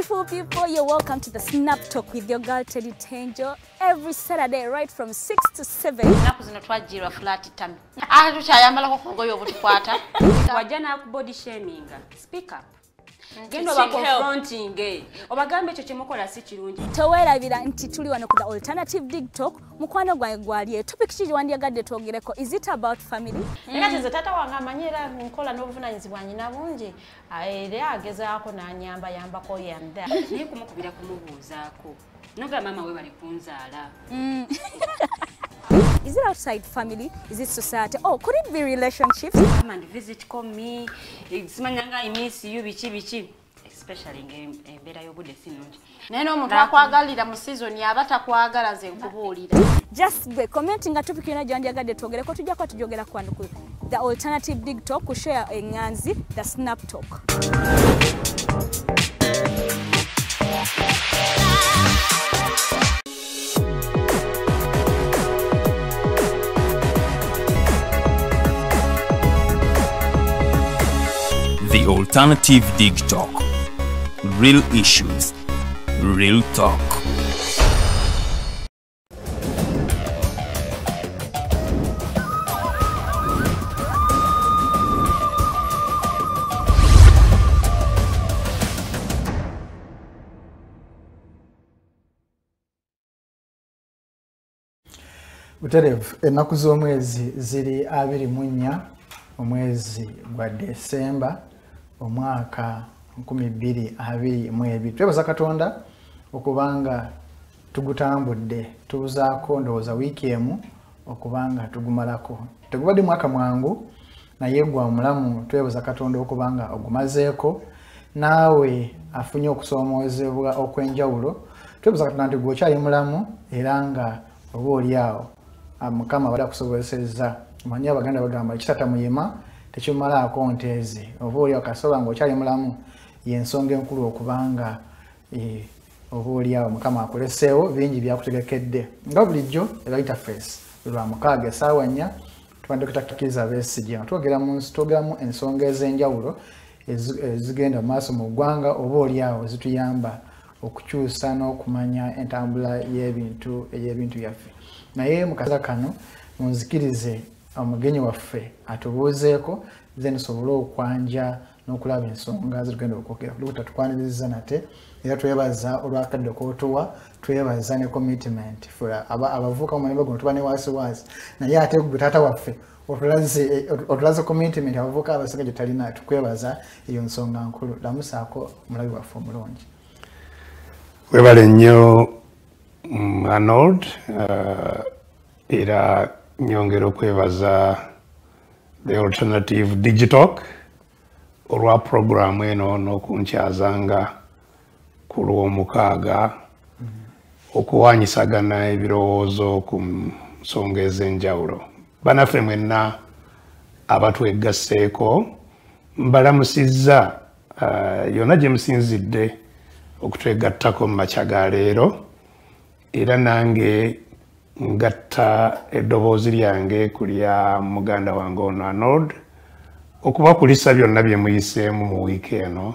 Beautiful people, you're welcome to the Snap Talk with your girl Teddy Tenjo every Saturday right from 6 to 7. ennaku zino twajjirwa flat tami Ah tuchayamala ku ngoye obutukwata wajja n'akubody shaminga speak up genda Seek help. obaconfronting obagambe ekyo kyemukola si kirungi. Towerabira nti tuli wano ku the alternative dig talk mukwano gwange gwali topic kiri wandyagadde twogereko is it about family? Era kati nze taata wange amanyi era nkola n'obuvunanyizibwa nyina bungi Ah, era agezaako n'anyambayambako yanda naye kumukubira kumubuuzaako. Noga maama we bali kunzaala is it outside family? Is it society? Oh could it be relationships? Come and visit call me. Eh, simanya nga i miss you biki biki especially ngaembeera y'obudde si nungi naye n'omuntu akwagalira mu sizoni aba takwagala ze nkubuulira. Just gwe commenting nga topic yona gyandyagadde twogereko tujja kuba tugyogera kwanu ku the alternative dig talk kushare eŋŋanzi the snap talk The Alternative Dig Talk. Real issues, real talk. butereevu ennaku z'omwezi ziri abiri mu nnya omwezi gwa desemba omwaka 2022 twebaza katonda okubanga tugutambudde tubuzaako ndowooza wiiki emu okubanga tugumalako. Tegubadde mwaka mwangu naye gwa mulamu twebaza katonda okubanga ogumazeeko naawe afunye okusoomoozebwa okw'enjawulo. Twebaza katonda nti gwokyali mulamu era nga oba oliawo ah, mukama abadde akusobozesezza manyi abaganda bagamba ekitata muyima tekimumalaako nteezi oba oliawo kasoba nga okyali mulamu yensonga enkulu okubanga eh, oba oliawo mukama akuleseewo bingi byakutegekedde. Nga bulijjo eba interface lwa mukaaga esaawa nnya tubadde kutakkiriza besigye twogeramu ensonga ez'enjawulo ezi- ezigenda mu maaso mu ggwanga oba oliawo zituyamba okukyusa n'okumanya entambula y'ebintu ey'ebintu byaffe. Naye mu kaseera kano munzikirize omugenyi waffe atubuuzeeko then tusobole okwanja n'okulaba ensonga zitugenda okwogera kulukuta tukwaniriza nate era twebaza olwakadde kootuwa twebaza ne commitment fe aba- abavubuka mu mulembe guno tuba ne waasiwaasi naye ate gwe taata waffe otulaze commitment abavubuka abasinga gye talina tukwebaza eyo nsonga nkulu. Lamusaako omulabi waffe omulungi. Webale nnyo arnold uh, era nyongera okwebaza the alternative digitalk olwa programu eno n'okunkyazanga ku lw'omukaaga okuwanyisagana ebirowoozo ku nsonga ez'enjawulo. Banaffe mwenna abatwegasseeko mbalamusizza uh, yonna gye musinzidde okutwegattako mu makya ga leero era nange ngatta eddoboozi lyange ku lya muganda wange ono anod okubakulisa byonna bye muyiseemu mu wiiki eno.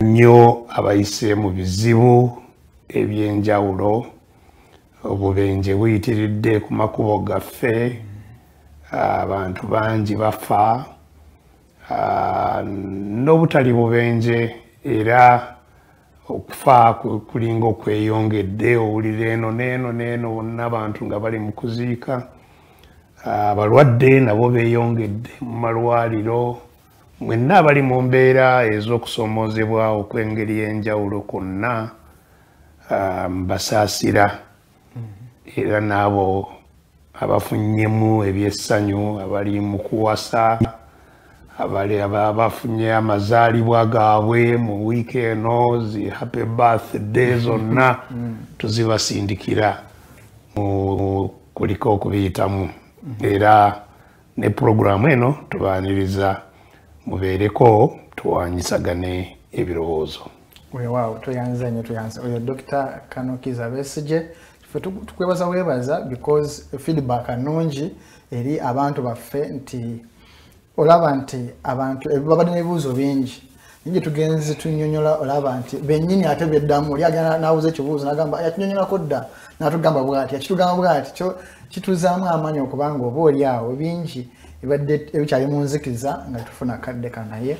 Nnyo abayiseemu bizibu ebyenjawulo obubenje buyitiridde ku makubo gaffe. Abantu bangi bafa n'obutali bubenje era okufa ku- kulinga okweyongedde owulira eno n'eno n'eno bonna abantu nga bali mu kuziika. Ah, abalwadde nabo beeyongedde mu malwaliro. Mwenna abali mu mbeera ez'okusoomoozebwa okw'engeri y'enjawulo kwonna ah, mbasaasira. Era n'abo abafunnyemu ebyessanyu abali mu kuwasa abali aba- abafunye amazaalibwa gaabwe mu wiiki eno zi happy birthday zonna tuzibasindikira mu kuliko okubiyitamu. Era ne puroguramu eno tubaaniriza mubeereko tuwanyisagane ebirowoozo. Weewaawo toyanza nnyo toyanza oyo dr kanokiza besige ffe tu- tukwebaza weebaza because feedback nungi eri abantu baffe nti olaba nti abantu babadde n'ebibuuzo bingi. Nje tugenze tunyonyola olaba nti bennyini ate beddamu oli agenda nawuza ekibuuzo nagamba yatunyonyolako dda? Natugamba bwati yakitugamba bwati kyo kituzaamu amaanyi okubanga oba oli awo bingi ebadde ebikyali mu nzikiza nga tufuna kadde ka naye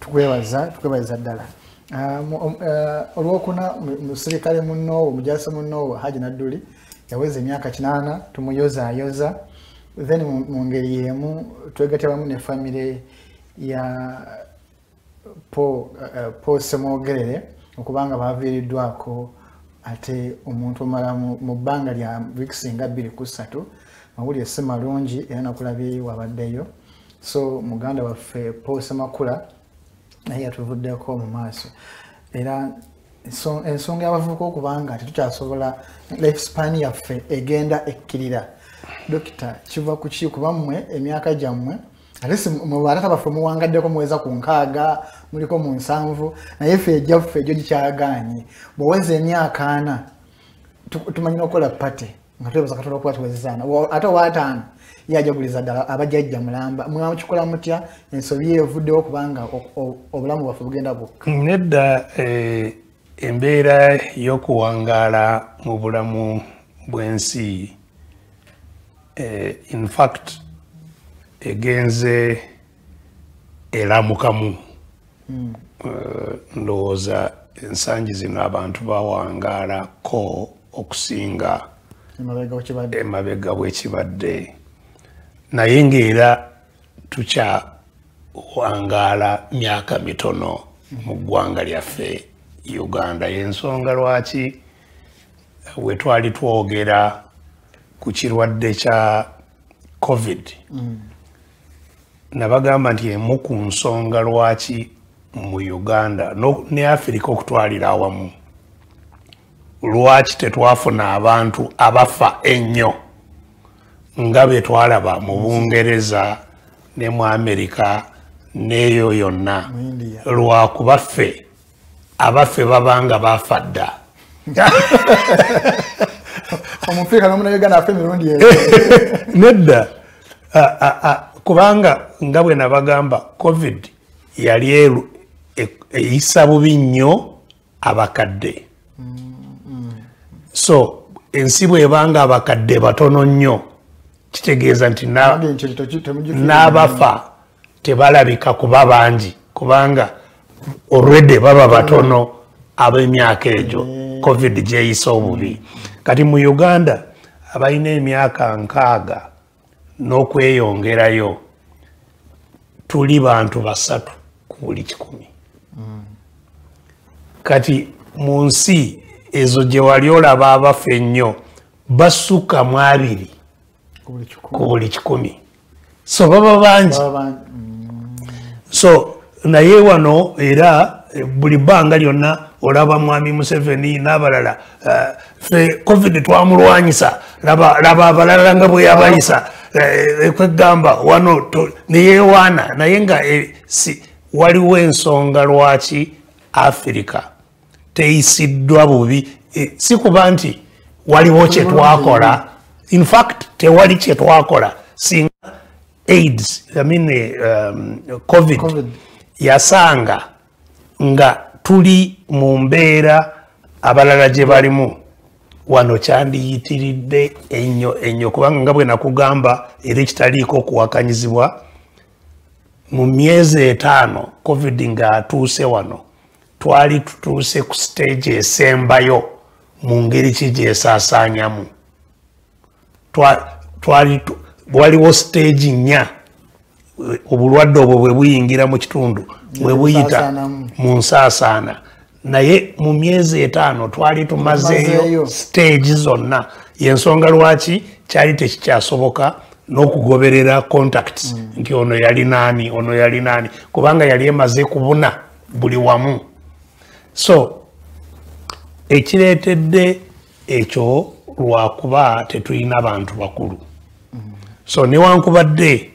tukwebaza tukwebaza ddala. Ah, om- eh, olwokuna mu- musirikale munoowo omujasi munoowo haji nadduli yaweza emyaka kinaana tumuyozaayoza then mu- ngeri yemu twegatya wamu ne famire ya uh, Paul Semwogerere okubanga baviiriddwako ate omuntu omala mu bbanga lya wiiki nga bbiri ku ssatu mawulire si malungi era nakulabye wabaddeyo. So muganda waffe Paul Semakula naye yatuvuddeko mu maaso. Era enso- ensonga y'abavubuka okubanga tetukyasobola life span yaffe egenda ekkirira dokita kiva ku ki? Kuba mmwe emyaka gyammwe. Ate si mu batata baffe muwangaddeko muweza ku nkaaga muliko mu nsanvu. Naye ffe ejjaffe egyo gikyagaanye. Bw'oweza emyaka ana tu- tumanyira okukola pate nga twebaza katonda okuba tuwezezaana ate owaataano yajaguliza ddala abajjajja mulamba. Mwakikola mutya? Ensobi evuddewo kubanga obulamu bwaffe bugenda bukka. Nedda eh, embeera y'okuwangaala mu bulamu bw'ensi in fact egenze eramukamu Eh, ndowooza ensangi zino abantu bawangaalako okusinga emabega wekibadde emabega bwekibadde naye ngaera tukyawangaala myaka mitono mu ggwanga lyaffe uganda. Yensonga lwaki? We twali twogera ku kirwadde kya covid. Nabagamba nti emu ku nsonga lwaki mu uganda ne afirika okutwalira awamu. Lwaki tetwafuna abantu abafa ennyo? Nga be twalaba mu bungereza ne mu amerika neeyo yonna. Lwakuba ffe abaffe babanga bafa dda omufiika n'omunauganda afe emirundi eyo nedda. Kubanga nga bwe nabagamba covid yali eru- e- eyisa bubi nnyo abakadde. So ensi bwebanga abakadde batono nnyo kitegeeza nti n'abafa tebalabika kuba bangi kubanga olwedde baba batono ab'emyaka egyo. Covid gyeyisa obubi kati mu uganda abalina emyaka nkaaga n'okweyongerayo tuli bantu basatu ku buli kikumi. Kati mu nsi ezo gye wali olaba abafa ennyo basukka mu abiri Ku buli kikumi. so baba bangi. Mm, so naye wano era buli bbanga lyonna olaba mwami museveni n'abalala eh, ffe covid twamulwanyisa. Laba abalala nga bwe yabayisa. Eh, eh, kwegamba wano neyewaana naye nga eh, waliwo ensonga lwaki afirika teyisiddwa bubi. Eh, si kuba nti waliwo kye twakola. In fact tewali kye twakola. Singa aids I mean, eh, um, covid, Covid. yasanga nga tuli mu mbeera abalala gye balimu. Wano kyandiyitiridde ennyo ennyo kubanga nga bwe nakugamba era ekitaliiko okuwakanyizibwa mu myezi etaano covid ng'atuuse wano twali tutuuse ku stage esembayo mu ngeri ki gyesaasaanyamu Twa- twali waliwo stage nnya obulwadde obwo bwe buyingira mu kitundu bwe buyita mu nsaasaana. Naye mu myezi etaano twali tumazeeyo Tumazeeyo. stage zonna. Yensonga lwaki? Kyali tekikyasoboka n'okugoberera contacts. Nti ono yali naani ono yali naani. Kubanga yali emaze kubuna buli wamu. So ekireetedde ekyo lwakuba tetulina bantu bakulu. So newankubadde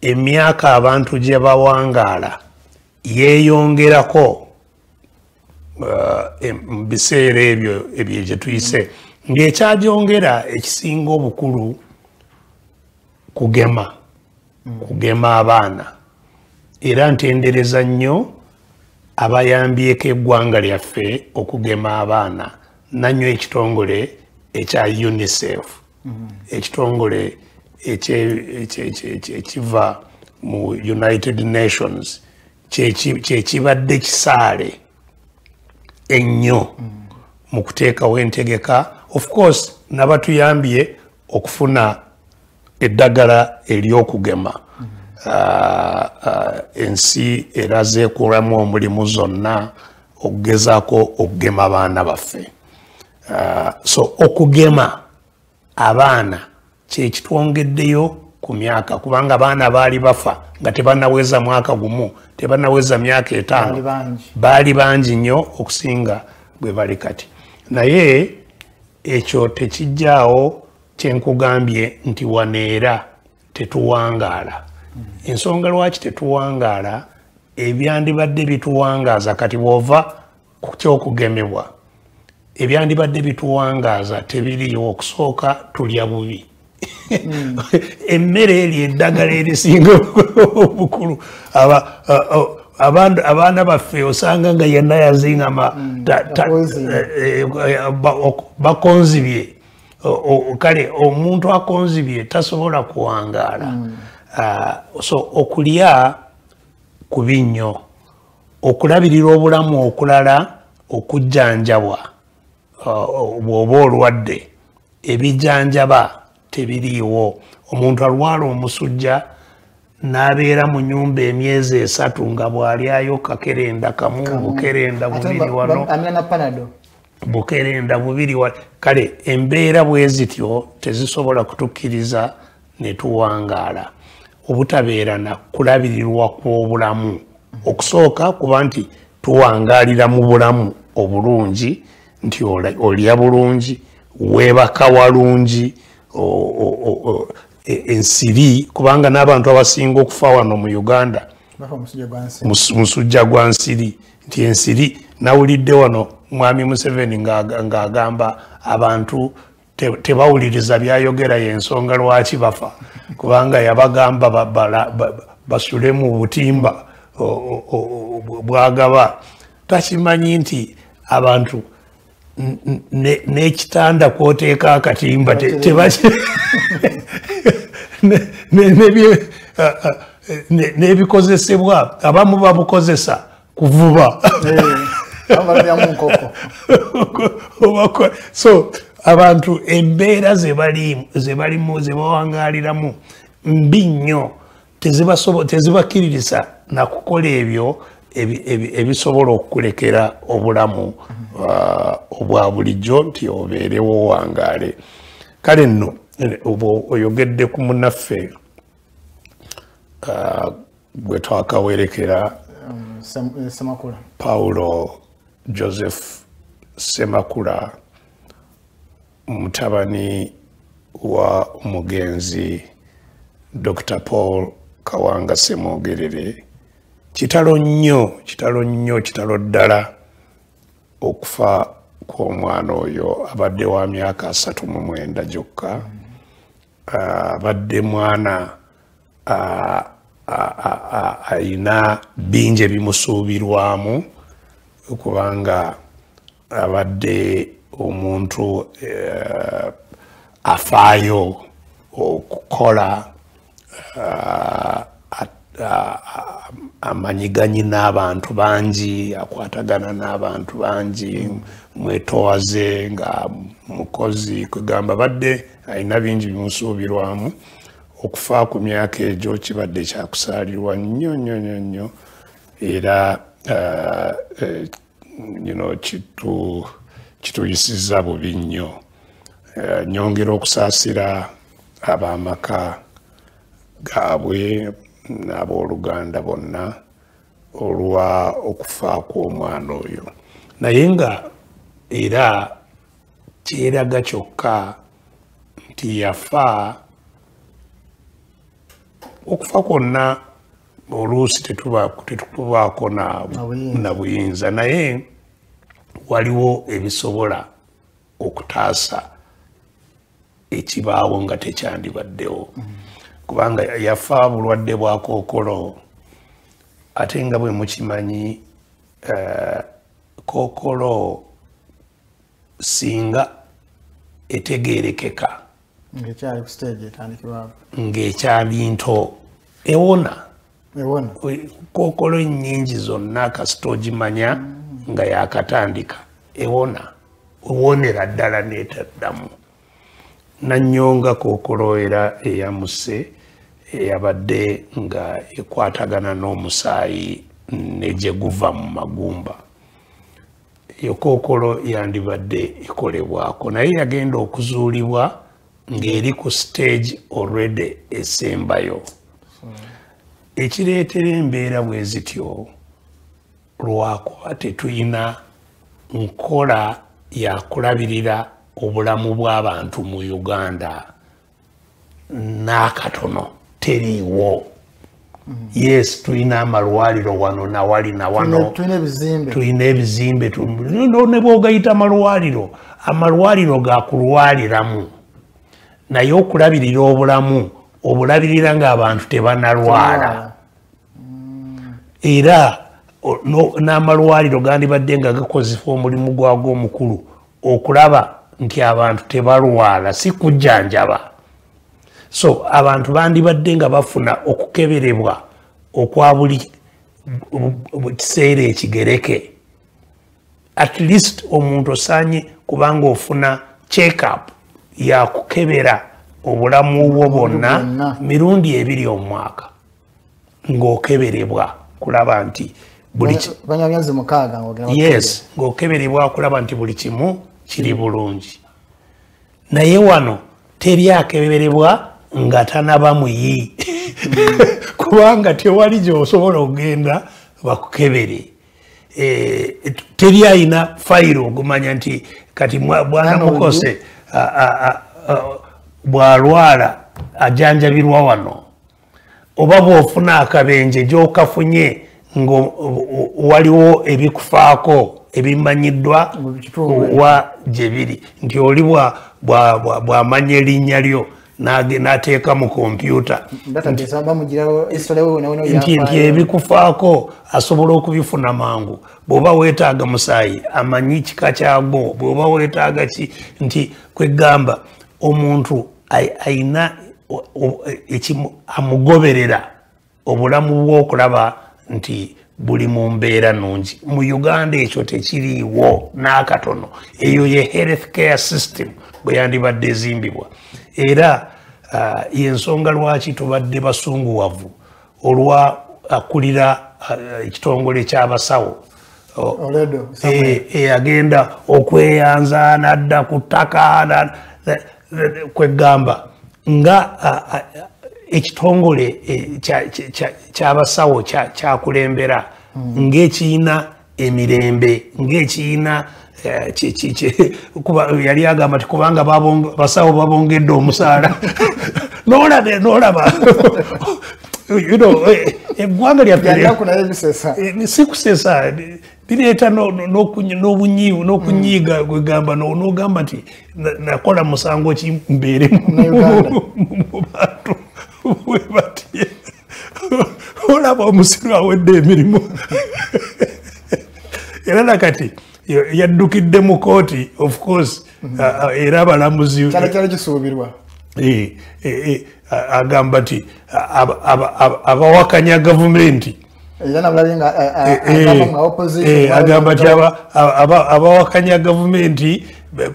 emyaka abantu gye bawangaala yeeyongerako uh, mu biseera ebyo ebyo gye tuyise. Ng'ekyagyongera ekisinga obukulu kugema kugema abaana. Era ntendereza nnyo abayambyeko eggwanga lyaffe okugema abaana. Nanywa ekitongole ekya unicef. Ekitongole ekye- ekye- ekye- ekye- ekiva mu united nations kyeki- kyekibadde kisaale ennyo mu kuteekawo entegeka. Of course nabatuyambye okufuna eddagala ery'okugema. Ah, ah, ensi era zeekolamu omulimu zonna okugezaako okugema abaana baffe. Ah, so okugema abaana kyekitwongeddeyo ku myaka kubanga abaana baali bafa nga tebanaweza mwaka gumu tebanaweza myaka etaano baali bangi. nnyo okusinga bwe bali kati. Naye ekyo tekijjaawo kyenkugambye nti waneera tetuwangaala. Ensonga lwaki tetuwangaala? Ebyandibadde bituwangaaza kati bw'ova ku kyokugemebwa ebyandibadde bituwangaaza tebiriiwo okusooka tulya bubi emmere eri eddagala erisinga obukulu. Abaana baffe osanga nga yenna yazingama ta- Bakonzibye. eh, eh, o- kale omuntu akonzibye tasobola kuwangaala. Ah, so okulya kubi nnyo. Okulabirira obulamu okulala okujjanjabwa bw'oba olwadde ebijanjaba tebiriiwo. Omuntu alwala omusujja n'abeera mu nyumba emyezi esatu nga bw'alyayo kakerenda kamu bukerenda bubiri wano. bukerenda bubiri wa kale embeera bwe zityo tezisobola kutukkiriza ne tuwangaala. Obutabeera na kulabirirwa kw'obulamu. Okusooka kuba nti tuwangaalira mu bulamu obulungi nti olya bulungi weebaka walungi o- o- o- o- ensiri kubanga n'abantu abasinga okufa wano mu uganda musujja gwa nsiri nti ensiri nawulidde wano mwami museveni ng'aga- ng'agamba abantu te- tebawuliriza byayogera yensonga lwaki bafa. Kubanga yabagamba basule mu butimba bwagaba. Takimanyi nti abantu n'ekitanda kwoteeka akatimba n'ebikozesebwa abamu babukozesa kuvuba. Obako- so abantu embeera zebali- zebalimu zebawangaliramu mbi nnyo tezibakkiririza nakukola ebyo ebisobola okukulekera obulamu ah, obwa bulijjo nti obeerewo wangaale. Kale nno eh, oyogedde ku munaffe ah, gwe twakawerekera semakula. Paulo joseph semakula mutabani wa omugenzi dr paul kawanga semwogerere kitalo nnyo kitalo nnyo kitalo ddala okufa kw'omwana oyo abadde wa myaka asatu mu mwenda gyokka Ah, abadde mwana ah, ah, ayina bingi ebimusuubirwamu kubanga abadde omuntu afaayo okukola amanyiganyi n'abantu bangi akwatagana n'abantu bangi mwetowaze nga mukozi kugamba badde alina bingi bimusuubirwamu. Okufa ku myaka egyo kibadde kyakusaalirwa nnyo nnyo nnyo nnyo. Era know, kitu kituyisiza bubi nnyo. Eh, nyongera okusaasira ab'amaka gaabwe n'abooluganda bonna olwa okufa kw'omwana oyo. Naye nga era kyeraga kyokka nti yafa okufa kwonna oluusi tetukubaako na buyinza. na buyinza. Naye waliwo ebisobola okutaasa ekibaawo nga tekyandibaddewo kubanga yafa bulwadde bwa kookolo. Ate nga bwe mukimanyi eh, kookolo singa etegeerekeka. Etandikibwako ng'ekyali nto ewona. Ewona. Kookolo ennyingi zonna kasita ogimanya nga yakatandika. Ewona. Ewonera ddala neetaddamu nanyonga kookolo era eyamuse eyabadde nga ekwatagana n'omusaayi negye guva mu magumba. Eyo kookolo yandibadde ekolebwako. Naye yagenda okuzuulibwa ng'eri ku stage already esembayo. Ekireetera embeera bwe zityo lwakuba tetulina nkola yakulabirira obulamu bw'abantu mu uganda n'akatono teriiwo yes tulina amalwaliro wano nawali na wano. tulina ebizimbe. Ne bwogayita amalwaliro amalwaliro gakulwaliramu naye okulabirira obulamu obulabirira ng'abantu tebanalwala. Era o- no- n'amalwaliro gandibadde nga gakozesa omulimu gwago omukulu okulaba nti abantu tebalwala si kujjanjaba so abantu bandibadde nga bafuna okukeberebwa okwa buli bu- bu- kiseera ekigereke. At least omuntu osanye kubanga ofuna check up yakukebera obulamu bwo bwonna mirundi ebiri omwaka ng'okeberebwa kulaba nti yes ng'okeberebwa kulaba nti buli kimu kiri bulungi. Naye wano teri akeberebwa nga tanaba muyi kubanga tewali gyosobola okugenda bakukebere. Eh, teri ayina fayiro ogumanya nti kati bwana mukose bw'alwala ajanjabirwa wano oba bw'ofuna akabenje gy'okafunye nga waliwo ebikufaako ebimanyiddwa wa gye biri nti oli bwa- bwa- bwa- bw'amanya erinnya lyo n'ateeka mu kompyuta nti nti ebikufaako asobola okubifuna mangu. Bw'oba weetaaga musaayi amanyi kika kyagwo. Bw'oba weetaaga ki? Nti kwegamba omuntu ayina amugoberera obulamu bw'okulaba nti buli mu mbeera nungi mu uganda ekyo tekiriiwo n'akatono. Eyo ye health care system bwe yandibadde ezimbibwa era ah, yensonga lwaki tubadde basunguwavu? Olwa akulira ah, ekitongole ky'abasawo. O- Oledo, Eh, eh, agenda okweyanza nadda ku ttaka kwegamba nga ekitongole eh, kya- kya- kya- ky'abasawo kya- kyakulembera ng'ekiyina emirembe ng'ekiyina eh, yali agamba ti kubanga basawo babongedde omusaala. Nolaba nolaba. You know, eh, eggwanga lyaffe yandaku naye bisesa Eh, ni- si kusesa ni- bireeta no- no- n'okunyi- n'obunyiivu n'okunyiiga kwegamba no- n'ogamba nti na- nakola musango ki mbeere mu- bantu bwe batye. Olaba omusiru awedde emirimu. Era nakati yaddukidde mu kooti of course a- era abalamuzi kyali kisuubirwa Eh, eh, eh, agamba aba- abawakanya gavumenti. Agamba nti aba- abawakanya gavumenti be-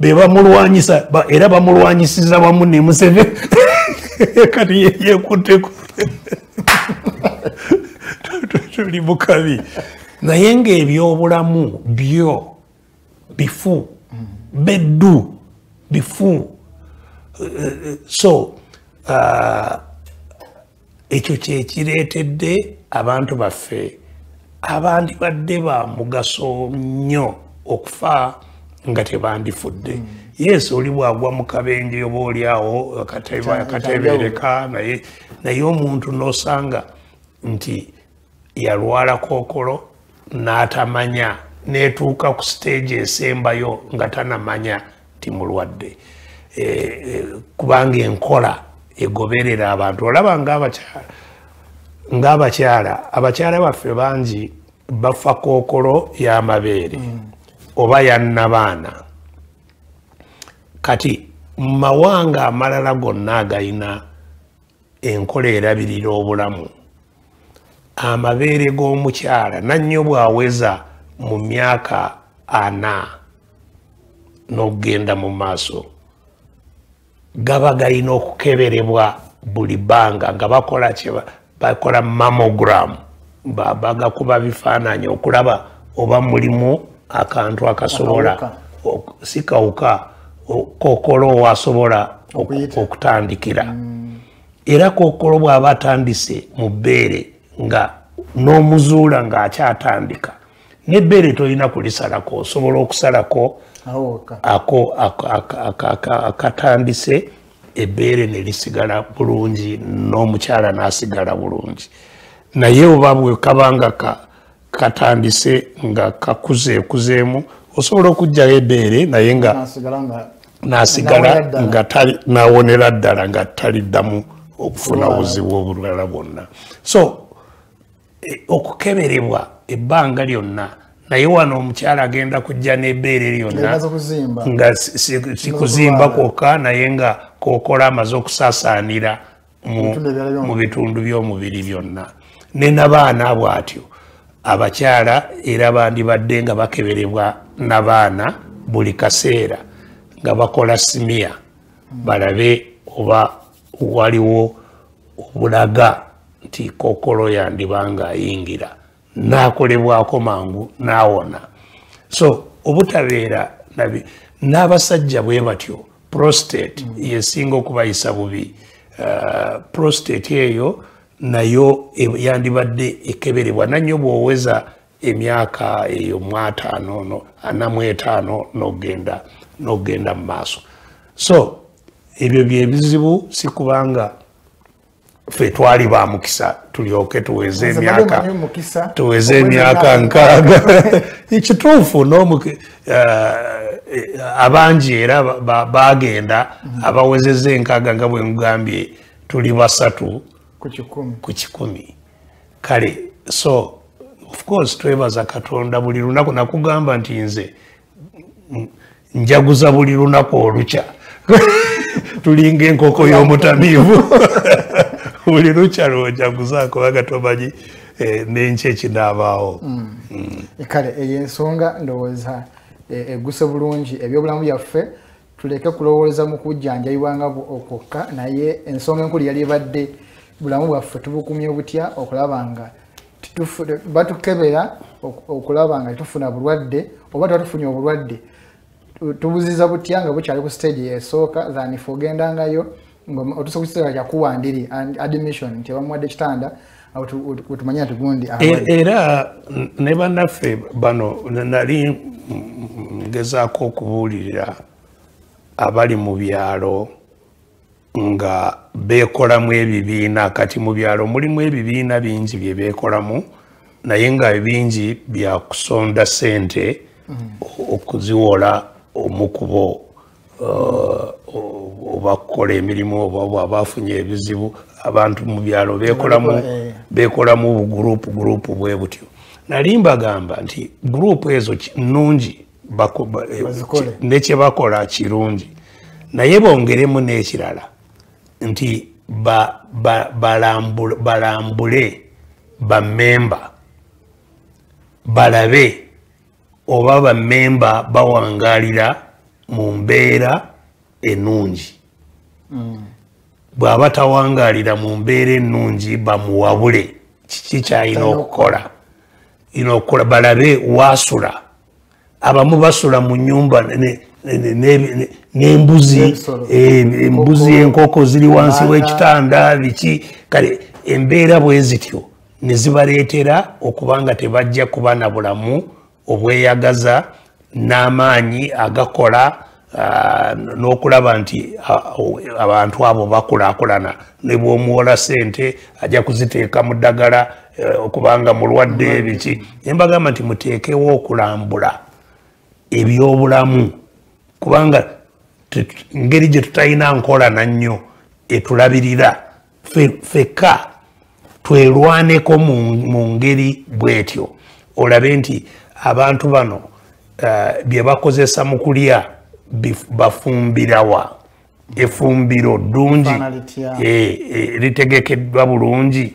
be bamulwanyisa ba- era bamulwanyisiza wamu ne museveni. Kati ye- yekutteko tuli mukabi naye ngaebyobulamu byo bifu beddu bifu. So ah, ekyo kyekireetedde abantu baffe. Abandibadde ba mugaso nnyo okufa nga tebandifudde. Yes oli bwagwa mu kabenje oba oliawo akatebeereka naye naye omuntu n'osanga nti yalwala kookolo n'atamanya neetuuka ku siteegi esembayo nga tanamanya nti mulwadde. Eh, eh, kubanga enkola egoberera abantu. Olaba ngaabakyala ngaabakyala abakyala baffe bangi bafa kookolo y'amabeere oba yannabaana kati mu mawanga amalala gonna agayina enkola erabirira obulamu amabeere g'omukyala nannyo bwaweza mu myaka ana n'okugenda mu maaso. Gaba galina okukeberebwa buli bbanga nga bakola bakola mamogram Ba- bagakuba bifaananyi okulaba oba mulimu akantu akasobola Akawuka. ok- si kawuka o- kookolo owasobola okutandikira. Era kookolo bw'aba atandise mu bbeere nga n'omuzuula ng'akyatandika. N'ebbeere tolina kulisalako osobola okusalako ako akatandise ebbeere ne lisigala bulungi n'omukyala n'asigala bulungi. Naye oba bwe kabanga ka- katandise nga kakuzeekuzeemu osobola okugjayo ebbeere naye nga nasigala nga Nawonera ddala. nga taliddamu okufuna obuzibu obulala bwonna. So okukeberebwa ebbanga lyonna. Naye wano omukyala agenda kujja n'ebbeere lyonna nga si- si si kuzimba. kwokka naye nga kokola amaze okusaasaanira by'omubiri. mu bitundu by'omubiri byonna. Ne nabaana bw'atyo. Abakyala era bandibadde nga bakeberebwa nabaana buli kaseera nga bakola simiya. Balabe oba waliwo obulaga nti kokolo yandiba nga ayingira n'akolebwako mangu n'awona so obutabeera nabi n'abasajja bwe batyo prostate yesinga okubayisa bubi Uh, prostate eyo nayo e- yandibadde ekeberebwa. Nannyo bw'oweza emyaka eyo mwataano no ana mu etaano n'ogenda n'ogenda mu maaso. So ebyo byebizibu si kubanga ffe twali ba mukisa tulyoke tuweze emyaka tuweze emyaka nkaaga. Ekituufu eh, abangi era ba- ba- bagenda abawezeza enkaaga nga bwe ngambye tuli basatu ku kikumi. ku kikumi. Kale so of course twebaza katonda buli lunaku nakugamba nti nze njaguza buli lunaku olukya tulinga enkoko y'omutamiivu buli lukya lwonjaguzaako baga tomanyi eh, n'enki ekinaabaawo kale eyo ensonga ndowooza eh, egguse bulungi ebyobulamu byaffe tuleke kulowooleza mu kujjanjabibwanga kwokka naye ensonga enkulu yali ebadde bulamu bwaffe tubukumye butya okulaba nga batukebera ok- okulaba nga tufuna bulwadde oba tuba tufunye obulwadde. Tu- tubuziza butya nga bukyali ku stage yesooka thanife ogendangayo ku kiseera kyakuwandiri and admission nti abamuwadde ekitanda awo tu- wetu- wetumanyira nti gundi E- era ne bannaffe bano nali ngezaako okubuulirira abali mu byalo nga beekolamu ebibiina. Kati mu byalo mulimu ebibiina bingi bye beekolamu naye nga bingi bya kusonda sente o- okuziwola omukubo oba kukola emirimu oba bwaba afunye ebizibu. Abantu mu byalo beekolamu Eh. bugurupu gurupu bwe butyo. Nali mbagamba nti gurupu ezo nnungi eh, ne kye bakola kirungi. Naye bongeremu n'ekirala nti ba- ba- balambule balambule bammemba balabe oba bammemba bawangaalira mu mbeera ennungi. Bw'aba tawangaalira mu mbeera ennungi bamuwabule. Kiki kyalina okukola? ina okukola balabe waasula. Abamu basula mu nyumba ne- ne- ne- ne- n'embuzi. Eh, embuzi Enkoko, ziri wansi w'ekitanda biki? Kale embeera bwe zityo ne zibaleetera okuba nga tebajja kuba na bulamu obweyagaza n'amaanyi agakola n'okulaba nti abantu abo bakulaakulana. Ne bw'omuwola sente ajja kuziteeka mu ddagala okubanga mulwadde biki embagamba nti muteekewo okulambula ebyobulamu. Kubanga ngeri gye tutalina nkola nannyo etulabirira ffekka twerwaneko mu ngeri bw'etyo. Olabe nti abantu bano bye bakozesa mu kulya bafumbirawa efumbiro ddungi. Eh, eh, litegekeddwa bulungi.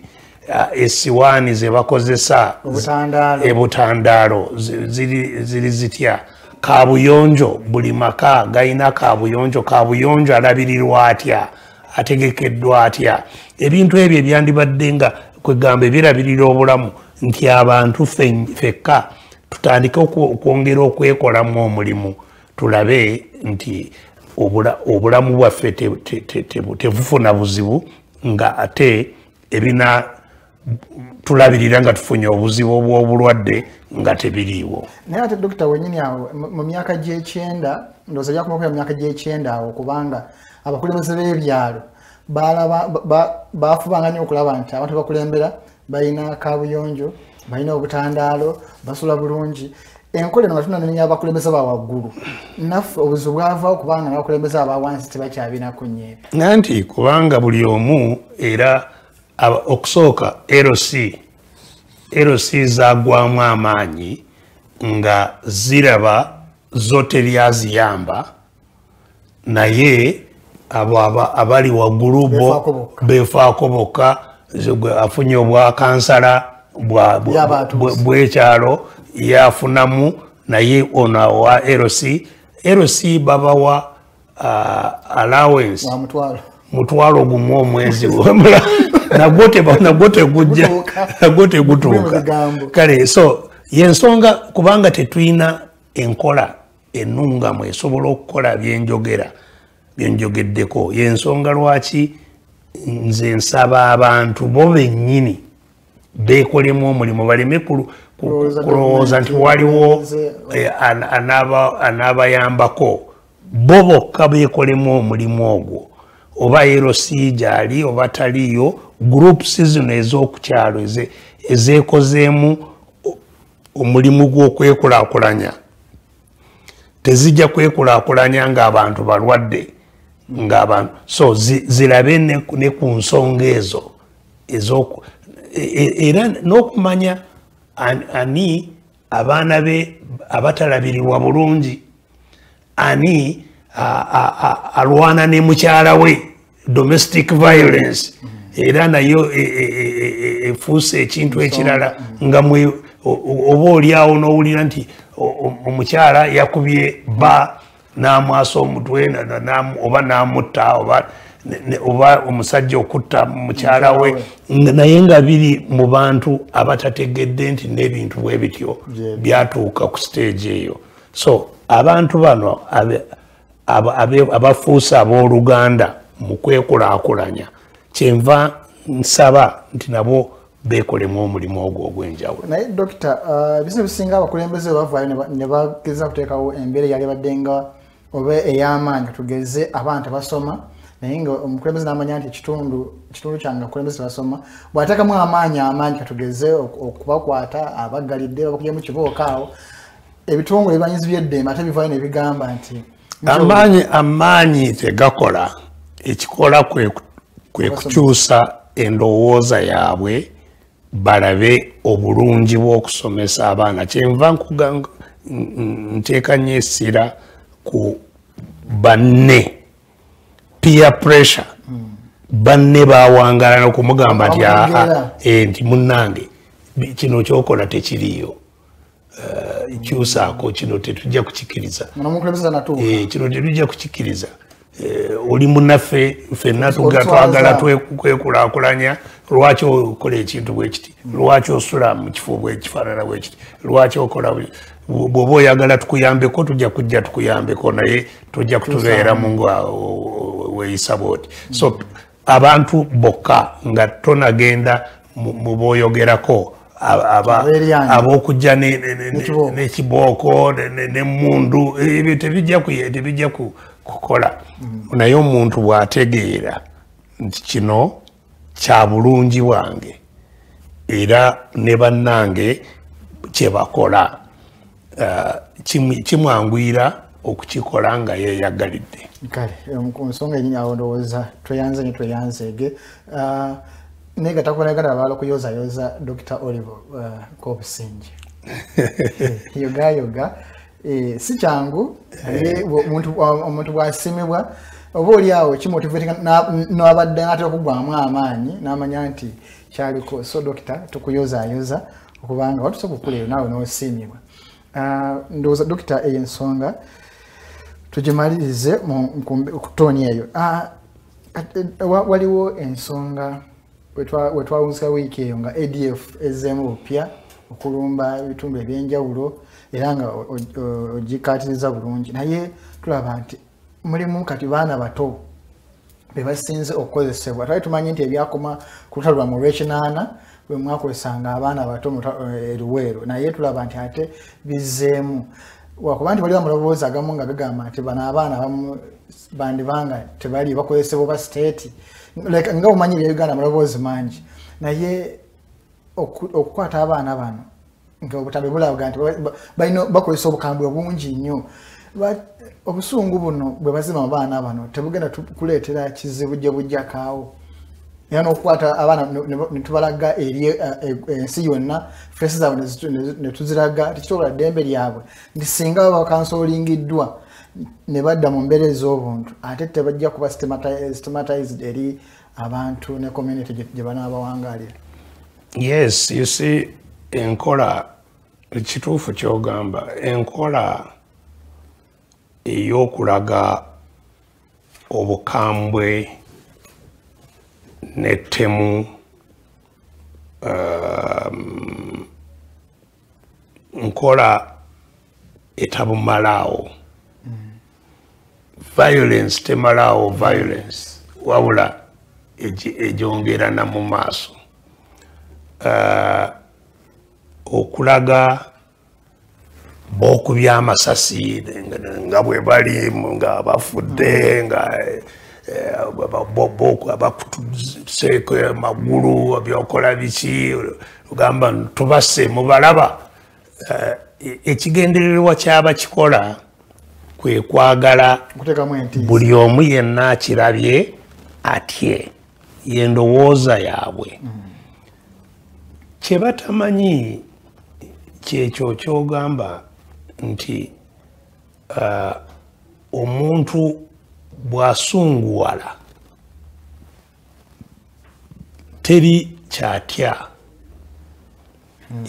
Ah, esiwaani ze bakozesa Obutandaalo. ebutandaalo zi- ziri zitya? Kabuyonjo buli maka galina kabuyonjo kabuyonjo alabirirwa atya? Ategekeddwa atya? Ebintu ebyo ebyandibadde nga kwegamba ebirabirira obulamu nti abantu fe- fekka tutandike okwo- okwongera okwekolamu omulimu tulabe nti obula- obulamu bwaffe te- te- te- te- tebufuna buzibu nga ate ebina tulabirira nga tufunye obuzibu obw'obulwadde nga tebiriiwo. Naye ate dokita wenyini awo mu- myaka gyekyenda ndowooza byakumakuya mu myaka gyekyenda awo kubanga abakulembeze b'ebyalo bafubanga nnyo okulaba nti abantu bakulembera balina kabuyonjo balina obutandaalo basula bulungi. Enkola eno nga tunanenya abakulembeze ba waggulu. Naffe obuzibu bwavaawo kubanga n'abakulembeze aba wansi tebakyabinako nnyo ebyo nti kubanga buli omu era okusooka rc rc zagwamu amaanyi nga ziraba zo teryaziyamba naye abo abali waggulu bo Befaako bokka. afunye obwa bwekyalo yafunamu naye ono wa rc rc babawa uh, allowance. Mutwalo. Gumu omwezi nagwo tegujja nagwo tegutuuka kale so yensonga kubanga tetulina enkola enungamu esobola okukola byenjogera byenjogeddeko yensonga lwaki nze nsaba abantu bo bennyini beekolemu omulimu baleme Kulowooza nti waliwo eh, an- anaaba- anaabayambako. Bo bokka beekolemu omulimu ogwo. Oba erosi gyali oba taliyo groups zino ez'okukyalo eze- ezeekozeemu omulimu gw'okwekulaakulanya. Tezijja kwekulaakulanya ng'abantu balwadde ng'abantu so zi- zirabe ne, ku nsonga ezo ezoku era n'okumanya an- ani abaana be abatalabirirwa bulungi ani alwana ne mukyala we domestic violence. Era nayo e- e- e- efuuse ekintu ekirala nga mwe oba oliawo n'owulira nti omukyala yakubye ba n'amwasa omutwe oba n'amutta oba oba omusajja okutta mukyala we naye nga biri mu bantu abatategedde nti n'ebintu bwe bityo byatuuka ku stage eyo. So abantu bano abafuuse abooluganda mu kwekulaakulanya kyenva nsaba nti nabo beekolemu omulimu ogwo ogw'enjawulo. Naye dokita uh, ebiseera bisinga abakulembeze bavaayo ne ba- ne bageza kuteekawo embeera eyali badde nga oba ey'amaanyi tugeze abaana tebasoma naye nga omukulembeze n'amanya nti ekitundu ekitundu kyange abakulembeze tebasoma bw'ateekamu amaanyi amaanyi katugeze ok- okubakwata abaggalidde babakuja mu kibooka awo ebitongole ebibanyizi by'eddembe ate bivaayo ne bigamba nti amaanyi amaanyi tegakola. Ekikola kwe ku- kwe kukyusa endowooza yaabwe balabe obulungi bw'okusomesa abaana. Kyenva nkuganga n- n- nteeka nnyo essira ku banne peer pressure. Banne bawangala nokumugamba nti "Ah, ah, Bamwongera. eh, nti munnange bi- kino kyokola tekiriiyo. Eh, kyusaako kino tetujja kukikiriza. Eh, kino tetujja kukikiriza oli munaffe ffenna tuga- twagala kwekulaakulanya lwaki okola ekintu bwe kiti? Lwaki osula mu kifo bwekifaanana bwe kiti? Lwaki okola bw'oba oyagala tukuyambeko tujja kujja tukuyambeko naye tojja kutubeeramu nga weeyisa bwoti. So abantu bokka nga tonagenda mu booyogerako ab'okujja ne- ne- ne- N'ekibooko. n'ekibooko ne- ne- n'emmundu ebyo tebijja kukola. Naye omuntu bw'ategeera nti kino kya bulungi bwange era ne bannange kye bakola ah, kimu- kimwanguyira okukikola nga yeeyagalidde. Kale em, ku nsonga enyini awo ndowooza tweyanze nye tweyanzeege naye nga takubanaganda balala okuyoozayoza dr oliver uh, kobusingi. Yoga yoga. eh, si kyangu naye bwo- omuntu bwa- omuntu bwasimibwa oba oli awo kimotivatinga nabadde atera okugwamu amaanyi n'amanya nti kyaliko so dokita tukuyozaayoza okubanga watusobola okukuleero naawe n'osiimibwa. Ah, ndowooza dokita eyo ensonga tugimalirize ku- tooni eyo. Ah, waliwo ensonga wetwa- wetwawuzika wiiki eyo nga adf ezzeemu bupya okulumba ebitundu ebyenjawulo era nga ogikatiriza bulungi. Naye tulaba nti mulimu kati baana bato bebasinze okukozesebwa. Twali tumanyi nti ebyakoma ku lutalo lwamu olwekinaana bwe mwakozesanga abaana bato mu lutalo- eh, eruweero naye tulaba nti ate bizzeemu. Wakuba nti waliwo amaloboozi agamu nga gagamba nti bano abaana abamu bandibanga tebali bakozesebwa oba siteeti. Nga omanyi bya uganda amaloboozi mangi. Naye oku- okukwata abaana bano nga obutambi bulaga nti ba- ba- balina bakozesa obukambwe bungi nnyo. Obusungu buno bwe bazima mu baana bano tebugenda kuleetera kizibu gye bujjakaawo. Era n'okukwata abaana ne- tubalaga eri eh, eh, ensi yonna feesi zaabwe ne tuziraga tekitobula ddembe lyabwe. Nti singa baba bakansolingiddwa ne badda mu mbeera ez'obuntu ate tebajja kuba systemati- systematized eri abantu ne community gye banaabawangaalira. Yes you see enkola kituufu kyogamba enkola ey'okulaga obukambwe n'ettemu um, nkola etabumalaawo violence temalaawo violence wabula egyongera na mu maaso. Uh, okulaga bookubya amasasi nga- bwe bali nga bafudde nga eh, ba- bo- bo- abakutuseeko amagulu byokola biki ogamba tubase mubalaba Eh, ekigendererwa kyaba kikola kwe kwagala buli omu yenna akirabye atye yendowooza yaabwe. Kye batamanyi kyekyo kyogamba nti ah, omuntu bw'asunguwala teri kyatya?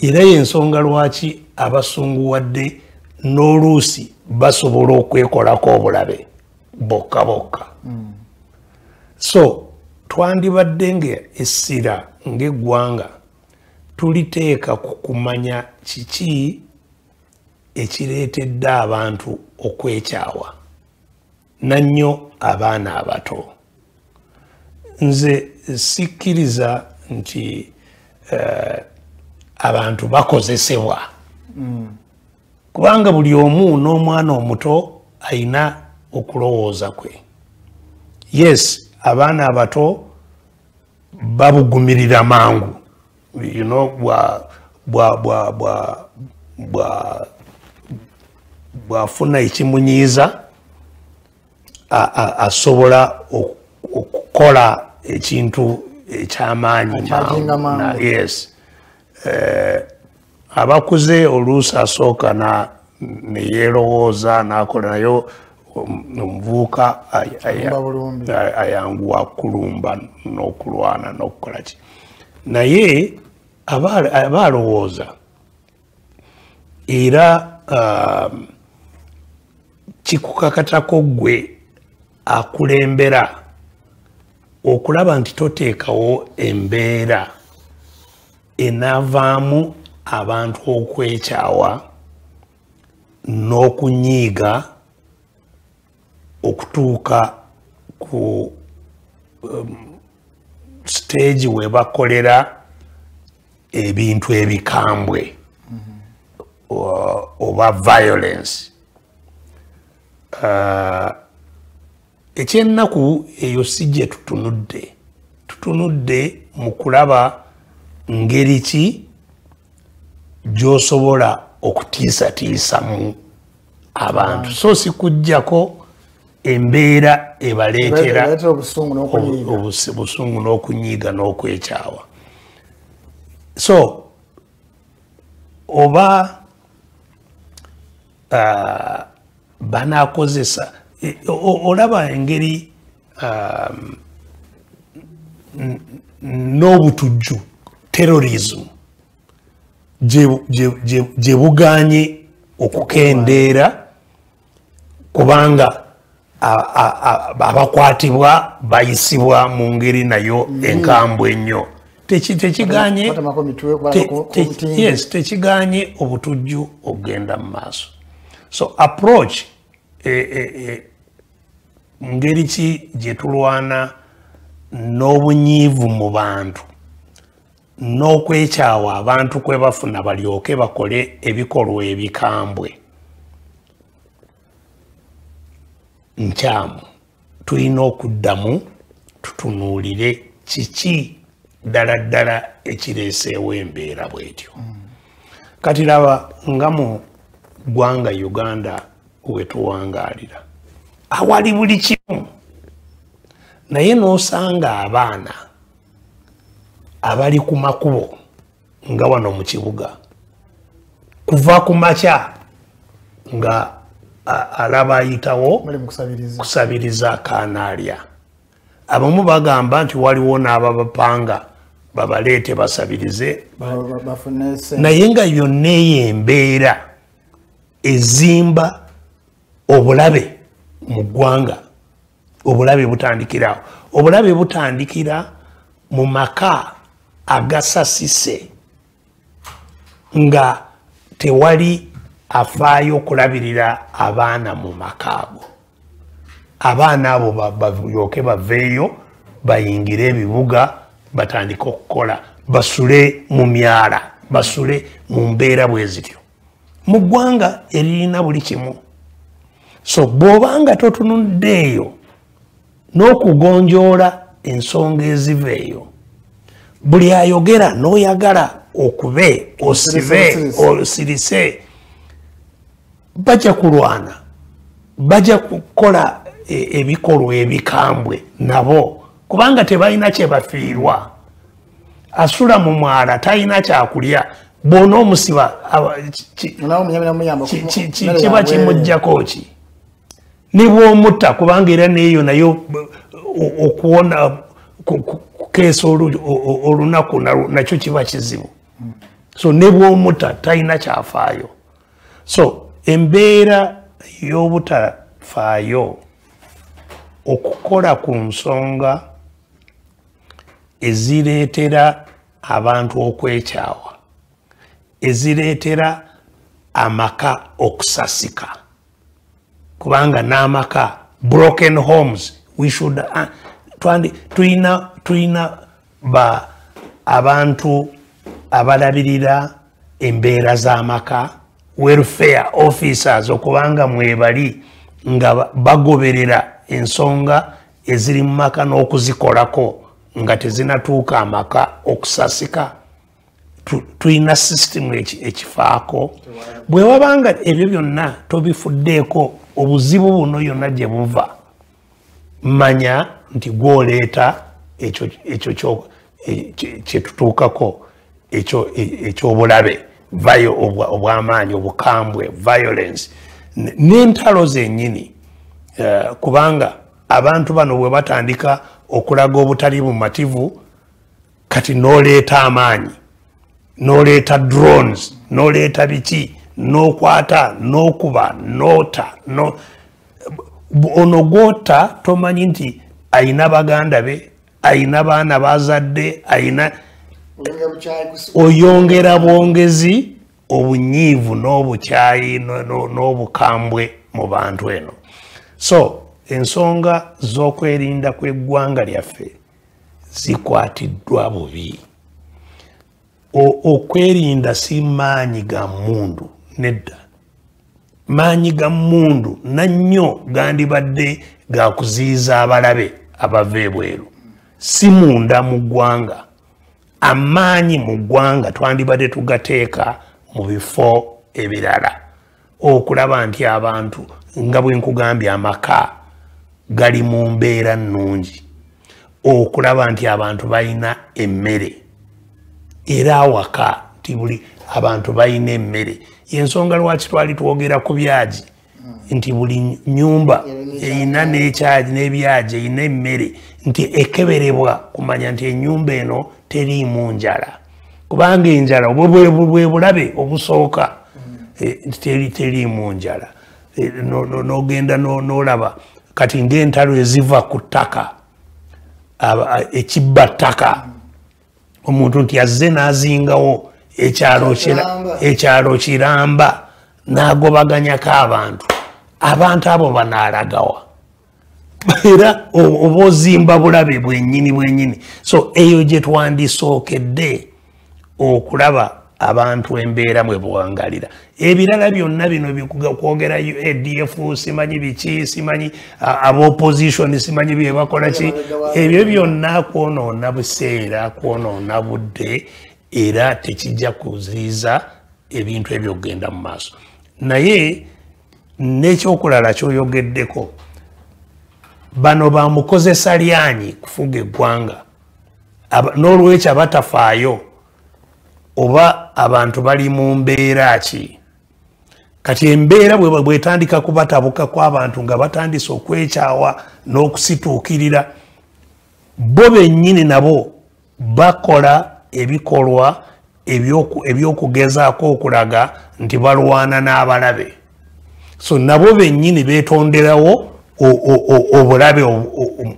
Era y'ensonga lwaki abasunguwadde n'oluusi basobola okwekolako obulabe bokka bokka? So twandibadde nga essira ng'eggwanga tuliteeka ku kumanya kiki ekireetedde abantu okwekyawa. Nannyo abaana abato. Nze sikkiriza nti eh, abantu bakozesebwa. Kubanga buli omu n'omwana omuto ayina okulowooza kwe. Yes abaana abato babugumirira mangu you know, bwa bwa bwa bwa bwa bwafuna ekimunyiiza a- a- asobola ok- okukola ekintu ekyamaanyi yes. Eh, abakuze oluusi asooka na neyerowooza nakola naye om- omuvubuka ay- aya- Kulumba bulumbi. ay- ayanguwa kulumba n'okulwana n'okukola ki naye aba- alowooza era um, kikukakatako gwe akulembera okulaba nti toteekawo embeera enaavaamu abantu okwekyawa n'okunyiiga okutuuka ku um, stage we bakolera ebintu ebikambwe. O- oba violence. Ah, ekyennaku eyo si gye tutunudde. Tutunudde mu kulaba ngeri ki gy'osobola okutiisatiisamu abantu. So si kujjako embeera ebaleetera Baleetera obusungu n'okunyiiga. n'okwekyawa so oba ah, banakozesa e- olaba engeri um, n'obutujju terrorism gye- buganye okukendeera kubanga abakwatibwa bayisibwa mu ngeri nayo enkambwe ennyo. Tekiganye obutujju okugenda mu maaso. So approach e, e, e, ngeri ki gye tulwana n'obunyiivu mu bantu? N'okwekyawa abantu kwe bafuna balyoke bakole ebikolwa ebikambwe nkyamu. Tulina okuddamu tutunuulire kiki ddala ddala ekireeseewo embeera bwetyo. Kati laba nga mu ggwanga uganda wetuwangaalira awali buli kimu. Naye n'osanga abaana abali ku makubo nga wano mu kibuga kuva ku makya nga alaba ayitawo kusabiriza. akanaalya abamu bagamba nti waliwo n'ababapanga babaleete basabirize. Naye nga yonna eyo embeera ezimba obulabe mu ggwanga obulabe butandikirawo obulabe butandikira mu maka agasasise nga tewali afaayo okulabirira abaana mu maka ago. Abaana abo ba- balyoke baveeyo bayingire ebibuga batandike okukola. Basule mu myala basule mu mbeera bwe zityo. Mu ggwanga eririna buli kimu. So bw'obanga totunudde eyo n'okugonjoola ensonga eziva eyo buli ayogera n'oyagala okube osibe Osirise. Bajja kulwana bajja kukola ebikolwa ebikambwe nabo kubanga tebalina kyebafiirwa asula mu mwala talina kyakulya bwona omusiba kiba kimujjako ki? Ne bwomutta kubanga era neeyo nayo okuwona ku- ku- kukeesa olunaku na- nakyo kiba kizibu. So ne bwomutta talina kyafaayo. So embeera y'obutafaayo okukola ku nsonga ezireetera abantu okwekyawa ezireetera amaka okusasika. Kubanga n'amaka broken homes we should uh, tulina tulina ba abantu abalabirira embeera z'amaka welfare officers okubanga mwebali nga ba- bagoberera ensonga eziri mu maka n'okuzikolako nga tezinatuuka amaka okusasika. Tu- tulina sisitemu eki- ekifaako. Bwe wabanga ebyo byonna tobifuddeeko obuzibu buno yonna gye buva. Manya nti gwoleeta ekyo ekyo kyo- e- kye- kyetutuukako ekyo- e- ekyobulabe. vayo obwa- obw'amaanyi obukambwe violence n'entalo zennyini. Eh, kubanga abantu bano bwe batandika okulaga obutali bumativu kati n'oleeta amaanyi n'oleeta drones n'oleeta biki n'okwata n'okuba n'ota no- b- ono gwota tomanyi nti ayina baganda be ayina baana bazadde ayina oyongera bwongezi obunyiivu n'obukyayi no- no- n'obukambwe mu bantu eno. So ensonga z'okwerinda kw'eggwanga lyaffe zikwatiddwa bubi. Okwerinda si maanyi ga mmundu nedda. Maanyi ga mmundu nannyo gandibadde ga kuziyiza abalabe abava ebweru. Si munda mu ggwanga amaanyi mu ggwanga twandibadde tugateeka mu bifo ebirala. Okulaba nti abantu nga bwe nkugambye amaka gali mu mbeera nnungi. Okulaba nti abantu balina emmere. Era awaka nti buli abantu balina emmere. Yensonga lwaki twali twogera ku byagi? Nti buli nyumba erina n'ekyaji n'ebyaji erina emmere. Nti ekeberebwa kumanya nti enyumba eno teriimu njala. Kubanga enjala obwo bwe- bulabe obusooka eh, nti teri- teriimu njala. Eh, no- no- n'ogenda no- n'olaba kati ng'entalo eziva ku ttaka ekibba ttaka omuntu nti azze n'azingawo ekyalo kira- Kiramba. ekyalo kiramba n'agobaganyako abantu. Abantu abo banaalagawa era oba ozimba bulabe bwennyini bwennyini. So eyo gye twandisookedde okulaba abantu embeera mwe buwangalira. Ebirala byonna bino kwogera adf simanyi biki simanyi a- abopposition simanyi byebakola ki. Ebyo byonna kwonoona buseera kwonoona budde era tekijja kuziiza ebintu ebyo okgenda mu maaso. Naye n'ekyokulala kyoyogeddeko bano bamukozesa lyanyi kufuga eggwanga. N'olwekyo abatafaayo oba abantu bali mu mbeera ki? Kati embeera bwe bwetandika kubatabuka kw'abantu nga batandise okwekyawa n'okusituukirira bo bennyini nabo bakola ebikolwa ebyoku- ebyokugezaako okulaga nti balwana n'abalabe. So nabo bennyini betonderawo obulabe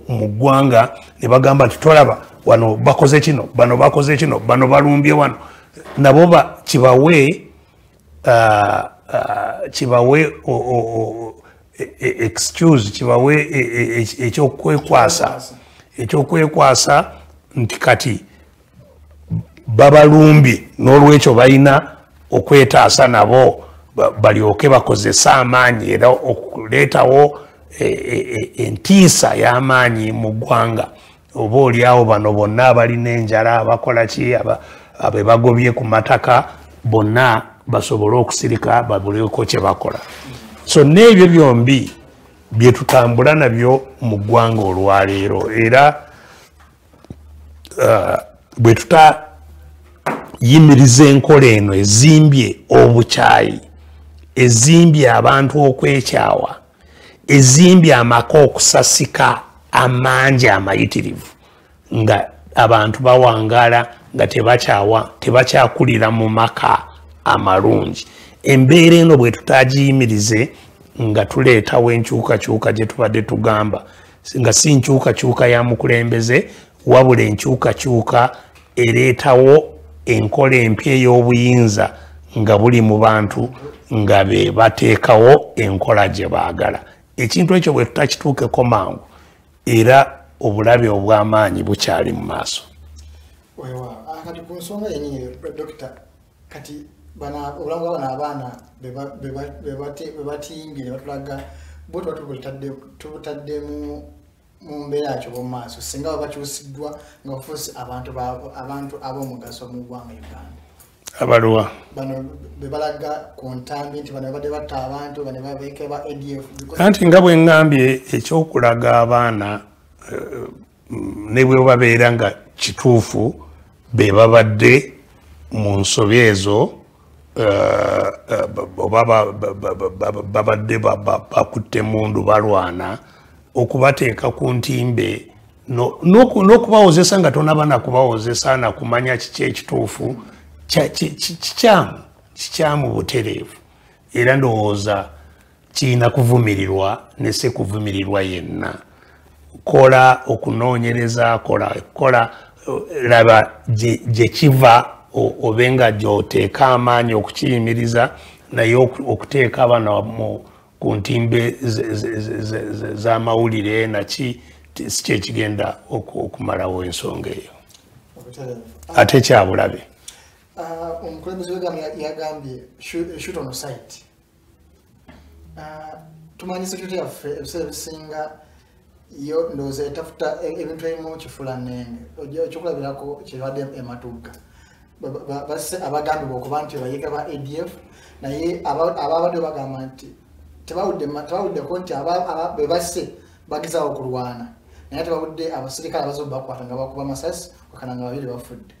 mu ggwanga ne bagamba nti tolaba wano bakoze kino bano bakoze kino bano balumbye wano. Nabo ba kibawe ah, ah, kibawe e- e- excuse kibawe e- ekyokwekwasa ekyokwekwasa nti kati babalumbye n'olwekyo balina okwetaasa nabo ba- balyoke bakozese amaanyi era okuleetawo entiisa y'amaanyi mu ggwanga oba oliawo bano bonna abalina enjala abakola ki abe bagobye ku mataka bonna basobole okusirika babuleko kye bakola. So n'ebyo byombi bye tutambula nabyo mu ggwanga olwaleero. Era uh, bwe tutayimiriza enkola eno ezimbye obukyayi ezimbye abantu okwekyawa ezimbye amaka okusasika amangi amayitirivu nga abantu bawangaala nga tebakyawa tebakyakulira mu maka amalungi. Embeera eno bwe tutagiyimirize nga tuleetawo enkyukakyuka gye tubadde tugamba nga si nkyukakyuka ya mukulembeze wabula enkyukakyuka ereetawo enkola empya ey'obuyinza nga buli mu bantu nga be bateekawo enkola gye baagala ekintu ekyo bwe tutakituukeko mangu era obulabe obw'amaanyi bukyali mu maaso. Kati ku nsonga yenyini dokita kati obulamu bwa bano abaana be ba- be ba- be bate- be batimbye ne batulaga bo tuba tubutadde- tubutadde mu mu mbeera yakyo b'omu maaso singa baba bakyusiddwa nga bafuuse abantu ba- abantu ab'omugaso mu ggwanga uganda abaluwa bano be balaga ku ntambi nti bano babadde batta abantu bano babeeke ba adf anti nga bwe ŋŋambye ekyokulaga abaana eh, ne bwe babeera nga kituufu be babadde mu nsobi ezo ba- oba ba- ba- ba- ba- ba- babadde ba- ba- bakutte mundu balwana okubateeka ku ntimbe no- n'oku- n'okubawozesa nga tonaba nakubawozesa nakumanya kiki ekituufu kikyamu kikyamu butereevu era ndowooza kirina kuvumirirwa ne se kuvumirirwa yenna. Kola okunoonyereza kola kola eh, laba gye kiva obe nga gyoteeka amaanyi okukiyimiriza naye oku- okuteeka abana mu ku ntimbe z'amawulire naki si kyekigenda oku- okumalawo ensonga eyo. Ate kyabulabe omukulembeze w'eggamba ya- yagambye "Shoot- on site. Ah, tumanyi security yaffe ebiseera ebisinga yo ndowooza etafuta ebintu ebimu kifula nnenge Ojja- ekyokulabirako kirwadde ematugga Ba- ba- basse abagambibwa okuba nti bayiga ba adf naye aba- ababadde bagamba nti tebawuddeko nti be basse bagezaawo okulwana. Naye tebawudde abasirikale abazo bakwata nga bakuba masasi wakana nga babiri bafudde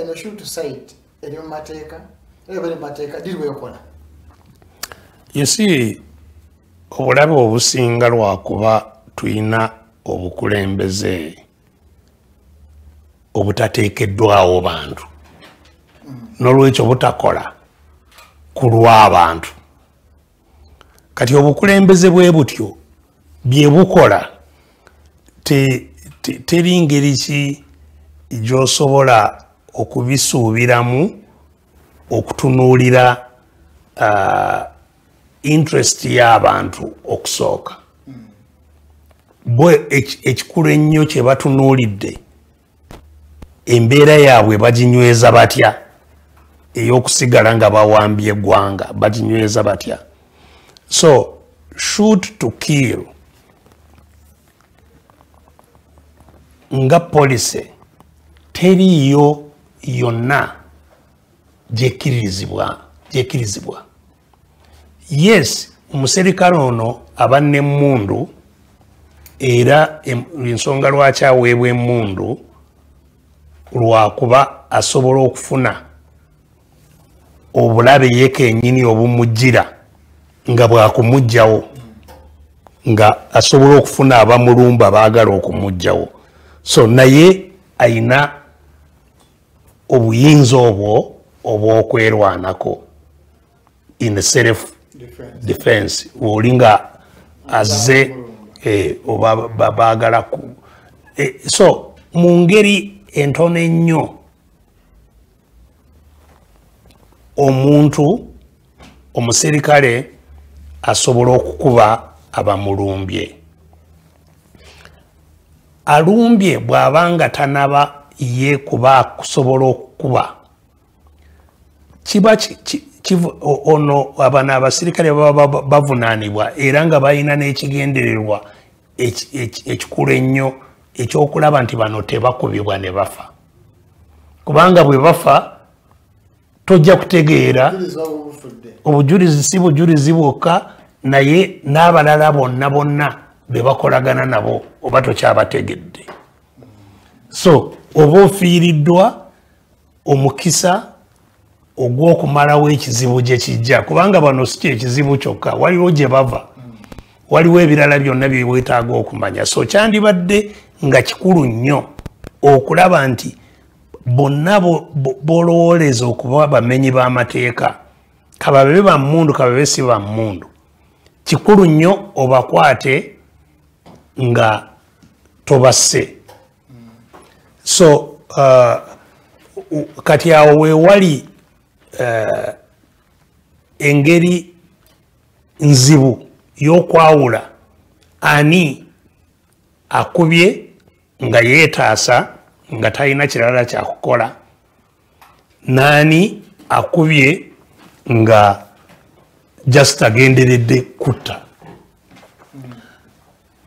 eno shoot site eri mu mateeka era bali mu mateeka diri wekola yesi obulabe obusinga lwakuba tulina obukulembeze obutateekeddwawo bantu. N'olwekyo butakola ku lw'abantu kati obukulembeze bwe butyo bye bukola te- te- teri ngeri ki gy'osobola okubisuubiramu okutunuulira ah, interest y'abantu okusooka. Bwe eki- ekikulu ennyo kye batunuulidde embeera yaabwe baginyweza batya? Ey'okusigala nga bawambye eggwanga baginyweza batya? So shoot to kill nga polisi teriiyo yonna gyekkirizibwa gyekkirizibwa yes omuserikale ono aba nemmundu era ensonga lwaki aweebwa emmundu lwakuba asobola okufuna obulabe ye kenyini obumujjira nga bwakumugjawo nga asobola okufuna abamulumba baagala okumugjawo so naye ayina obuyinza obwo obwokwerwanako in self defense. oli nga azze eh, oba ba- baagala ku eh, so mu ngeri entono ennyo omuntu omuserikale asobola okukuba abamulumbye. Alumbye bw'aba nga tanaba ye kuba akusobola okukuba. Kiba ono abano abasirikale bavunaanibwa era nga balina n'ekigendererwa eki- eki- ekikulu ennyo ekyokulaba nti bano tebakubibwa ne bafa. Kubanga bwe bafa tojja kutegeera obujulizi si bujulizi bwokka naye n'abalala bonna bonna be bakolagana nabo oba tokyabategedde. So oba ofiiriddwa omukisa ogw'okumalawo ekizibu gye kijja. Kubanga bano si kyekizibu kyokka. Waliwo gye bava. Waliwo ebirala byonna bye weetaaga okumanya. So kyandibadde nga kikulu nnyo okulaba nti bonna bo- bo- b'olowooleza okuba bamenyi b'amateeka. Kababe bammundu kababe si bammundu kikulu nnyo obakwate nga tobasse so uh, kati awo weewali uh, engeri nzibu y'okwawula ani akubye nga yeetaasa nga talina kirala kyakukola naani akubye nga just agenderedde kutta.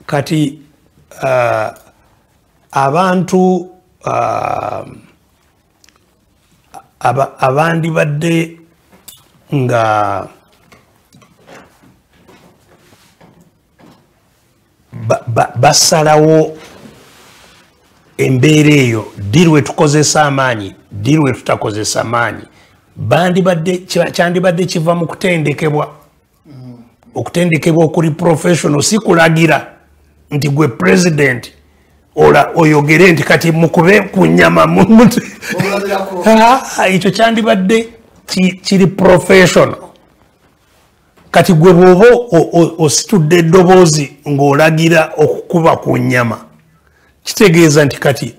Kati uh, abantu aba, abandibadde nga ba- ba- basalawo embeera eyo ddi lwe tukozesa amaanyi ddi lwe tutakozesa maanyi kyandibadde kiva mu kutendekebwa. Okutendekebwa okuli professional si kulagira nti gwe president ola oyogere nti kati mukube ku nyama mu- mu- obulabirako Ah, ekyo kyandibadde ki- kiri professional. Kati gwe bw'oba ositudde eddoboozi ng'olagira okukuba ku nyama kitegeeza nti kati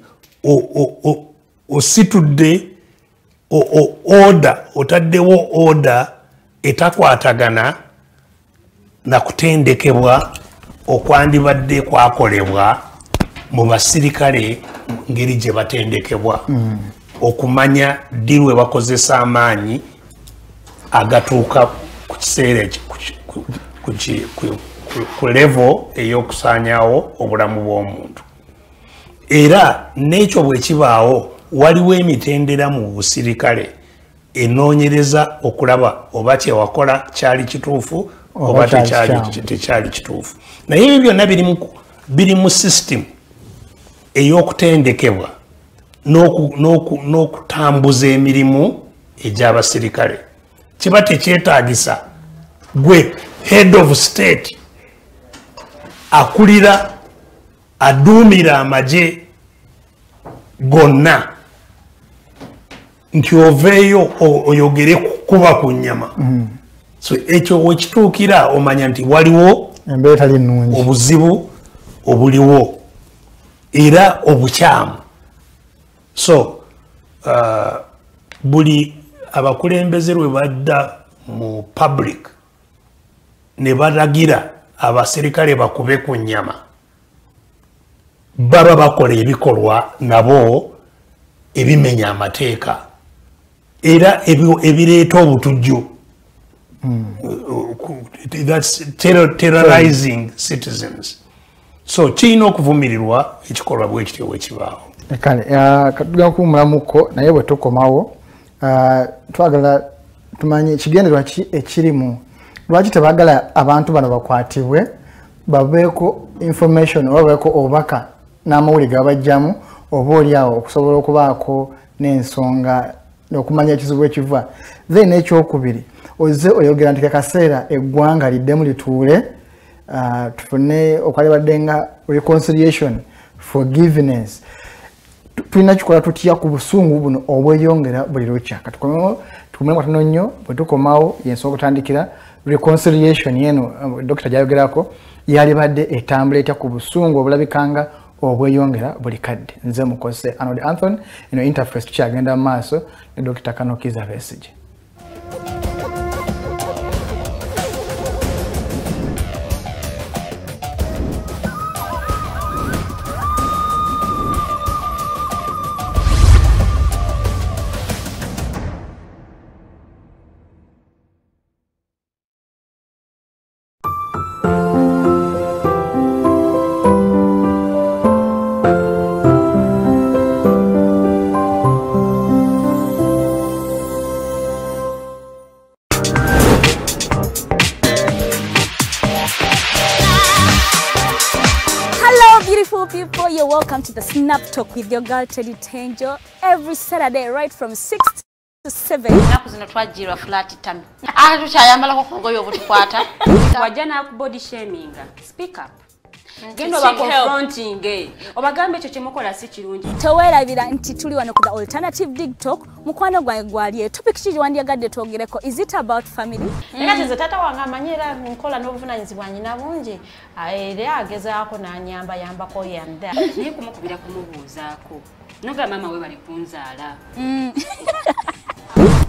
o- o- o- ositudde oda otaddewo oda etakwatagana na kutendekebwa okwandibadde kwakolebwa mu basirikale ngeri gye batendekebwa. Okumanya ddi lwe bakozesa amaanyi agatuuka ku kiseera ku levo ey'okusaanyawo obulamu bw'omuntu. Era n'ekyo bwe kibaawo waliwo emitendera mu busirikale enoonyereza okulaba oba kyewakola kyali kituufu Oba oba kyali tekyali- kituufu. Naye ebyo byonna biri mu system ey'okutendekebwa n'oku- n'oku- n'okutambuza emirimu egy'abasirikale. Kiba tekyetaagisa gwe head of state akulira aduumira amagye gonna nti oveeyo oyogere kukuba ku nyama so ekyo wekituukira omanya nti waliwo obuzibu obuliwo era obukyamu. So uh, buli abakulembeze lwe badda mu public ne balagira abaserikale bakube ku nyama baba bakola ebikolwa nabo ebimenya amateeka. Era ebi- ebireeta obutujju. Thats terror- terrorizing citizens so kirina okuvumirirwa ekikolwa bwe kityo bwekibaawo kale katugenda kuwumulamuko naye bwe tukomawo ah, twagala tumanye kigenderwa ki ekirimu. Lwaki tebagala abantu bano bakwatibwe babeeko information oba babeeko obubaka n'amawulire gabajjamu oba oliawo okusobola okubaako n'ensonga okumanya ekizibu ekiva. Then ekyokubiri oze oyogera nti kakaseera eggwanga liddemu lituule tufune okwalibadde nga reconciliation forgiveness. Tu- tulina kikola tutya ku busungu buno obweyongera buli lukya katukomeo tukomemu katono nnyo bwe tukomawo yensobola okutandikira reconciliation yeno uh, dokita gyayogerako yalibadde etambula etya ku busungu obulabikanga obweyongera buli kadde. Nze mukose anod anthony eno interface tukyagenda mu maaso ne dokita kanokiza besige Snap Talk with your girl Teddy Tenjo every Saturday, right from 6 to 7. ennaku zino twajjirwa flat tami ate tukyayambalako ku ngoye obutukwata Wajana body shaming. speak up genda Seek help. obaconfronting obagambe ekyo kyemukola si kirungi. Teweerabira nti tuli wano ku the alternative dig talk. Mukwano gwange gwali topic ki gyewandiyagadde twogereko is it about family? Era tize taata wange amanyi era nkola n'obuvunanyizibwa nyina bungi. Ah, era agezaako n'anyambayambako yanda. Naye kumukubira kumubuuzaako. Noga maama we bali kunzaala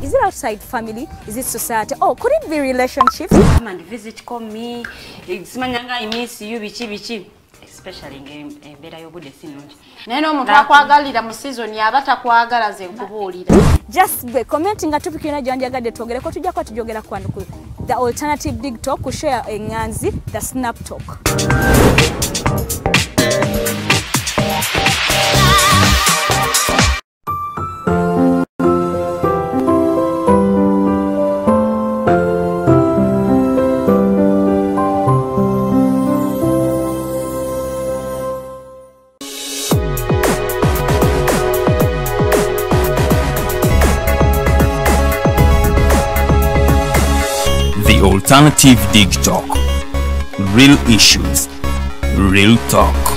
is it outside family? Is it society? Oh could it be relationships. Come and visit call me. Eh, simanyanga i miss you biki biki especially ngaembeera y'obudde si nungi naye n'omuntu akwagalira mu sizoni aba takwagala ze nkubuulira. Just gwe comment nga topic yona gyewandiyagadde twogereko tujjako tujogera kwano ku the alternative dig talk kushare eŋŋanzi the snap talk Alternative Dig Talk. Real issues, real talk.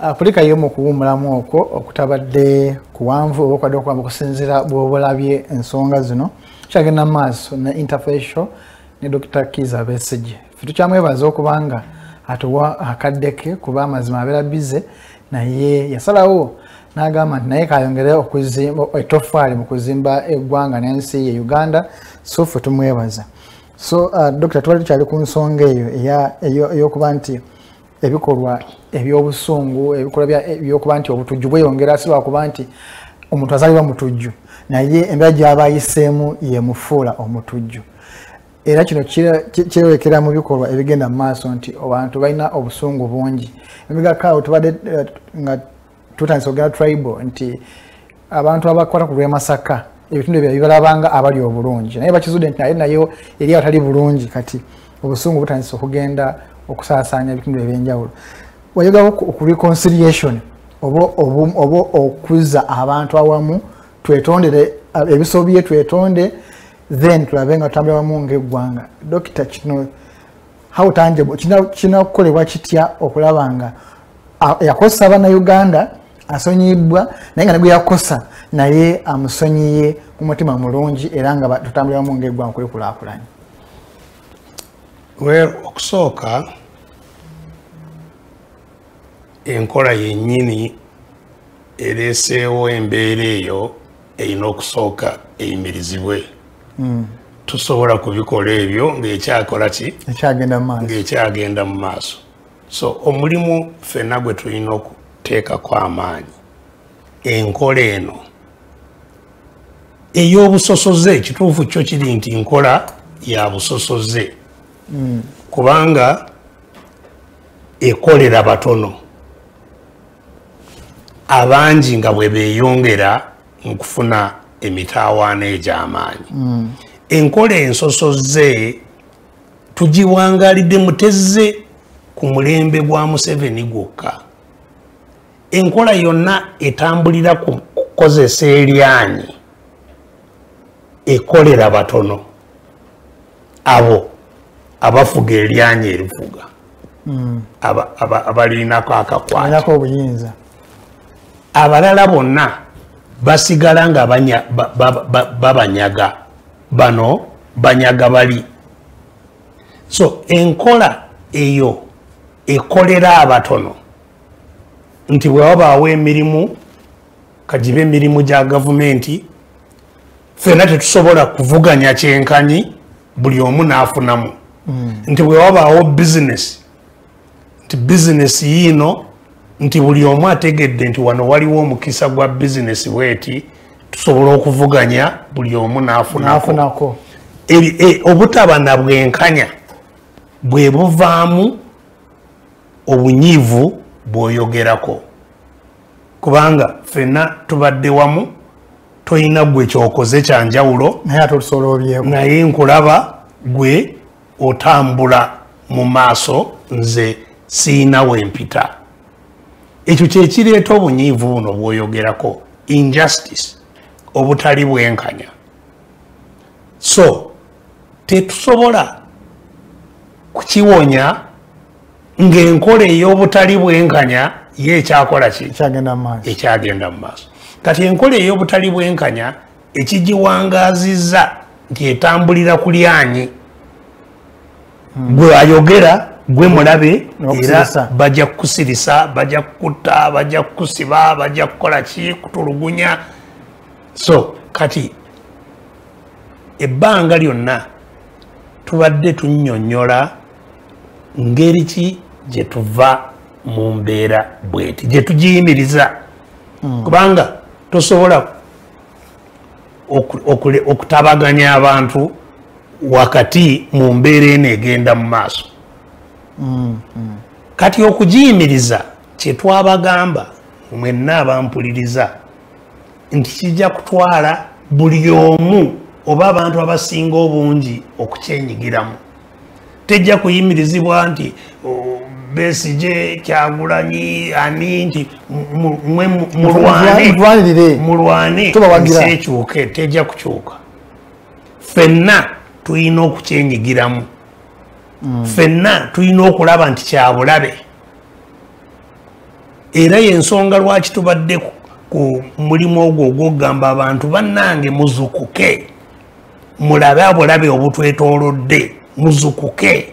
Afulika y'omu kuwumulamu okwo okutabadde kuwanvu oba okwadde okuwamba okusinziira bw'obulabye ensonga zino. Kyagenda mu maaso ne interfacial ne dr kiza besige fe tukyamwebaza okubanga atuwa akadde ke kuba amazima abeera bize naye yasalawo n'agamba nti naye kayongere etofaali mu kuzimba eggwanga n'ensi ye uganda so fe tumwebaza so uh, dr twali tukyali ku nsonga eyo- ey'okuba nti ebikolwa ebyobusungu ebikolwa ebyokuba nti obutujju bweyongera si lwakuba nti omuntu azalibwa mutujju naye embeera gy'aba ayiseemu yemufuula omutujju. Era kino kyeyolekera mu bikolwa ebigenda mu maaso nti abantu balina obusungu bungi. Emigakaawo tubadde eh, nga tutandisa okugenda tribal nti abantu abakwata ku lwemasaka ebitundu ebyo bibalabanga abali obulungi. Naye bakizudde nti naye nayo eri abatali bulungi kati obusungu butandisa okugenda okusaasaanya ebitundu ebyenjawulo. Wayogao ku reconciliation oba okuzza abantu awamu twetondere uh, ebisobye twetonde then tulabe nga tutambula wamu ngaeggwanga dokita kino how tangible kina- kinakukolebwa kitya okulaba nga a- yakozesa abannayuganda asonyibwa naye nga negwe yakosa naye amusonyiye ku mutima mulungi era nga wamu ngaeggwanga kulikulaakulanya well okusooka enkola yennyini ereeseewo embeera eyo erina okusooka eyimirizibwe. Tusobola kubikola ebyo ng'ekyakola ki? Ekyagenda mu maaso. So omulimu ffenna gwe tulina okuteekako amaanyi. Enkola eno ey'obusosoze kituufu kyo kiri nti nkola ya busosoze. Kubanga ekolera batono abangi nga bwe beeyongera mu kufuna emitaawaana egy'amaanyi. Enkola ensosoze tugiwangalidde mutezze ku mulembe gwa museveni gwokka. Enkola yonna etambulira ku kukozesa eryanyi ekolera batono abo abafuga eryanyi erifuga aba- aba- abalinako akakwata. Alinako obuyinza abalala bonna basigala nga banya- ba- ba- ba- babanyaga bano banyaga bali. So enkola eyo ekolera abatono. Nti bwe wabaawo emirimu kagibe emirimu gya gavumenti fenna tetusobola kuvuganya kyenkanyi buli omu n'afunamu. Nti bwe wabaawo bizinesi nti bizinesi yiino nti buli omu ategedde nti wano waliwo omukisa gwa bizinesi bweti tusobola okuvuganya buli omu Eri- e- obutaba na bwenkanya bwe buvaamu obunyiivu bw'oyogerako. Kubanga ffenna tubadde wamu tolina gwe kyokoze kyanjawulo naye nkulaba gwe otambula mu maaso nze siina wempita ekyo kyekireeta obunyiivu buno bw'oyogerako injustice obutali bwenkanya. So tetusobola kukiwonya ng'enkola ey'obutali bwenkanya ye ekyakola ki? Ekyagenda mu maaso. Kati enkola ey'obutali bwenkanya ekigiwangazizza nti etambulira ku lyanyi. Gwe ayogera gwe mulabe era bajja kukusirisa bajja kukutta bajja kukusiba bajja kukola ki? Kutulugunya. So kati ebbanga lyonna tubadde tunnyonnyola ngeri ki? Gye tuva mu mbeera bweti gye tugiyimiriza. Kubanga tosobola okutabaganya abantu wakati mu mbeera eno egenda mu maaso kati okugiyimiriza kyetwabagamba mwenna abampuliriza nti kijja kutwala buli omu oba abantu abasinga obungi okukyenyigiramu. Tejja kuyimirizibwa nti oh, besije kyagulanyi ani nti mulwane mulwane ekyuke tejja kukyuka. Ffenna tulina okukyenyigiramu ffenna tulina okulaba nti kyabulabe era yensonga lwaki tubadde ku- mulimu ogwo ogwokugamba abantu bannange muzukuke. Mulabe abulabe obutwetoolodde muzukuke.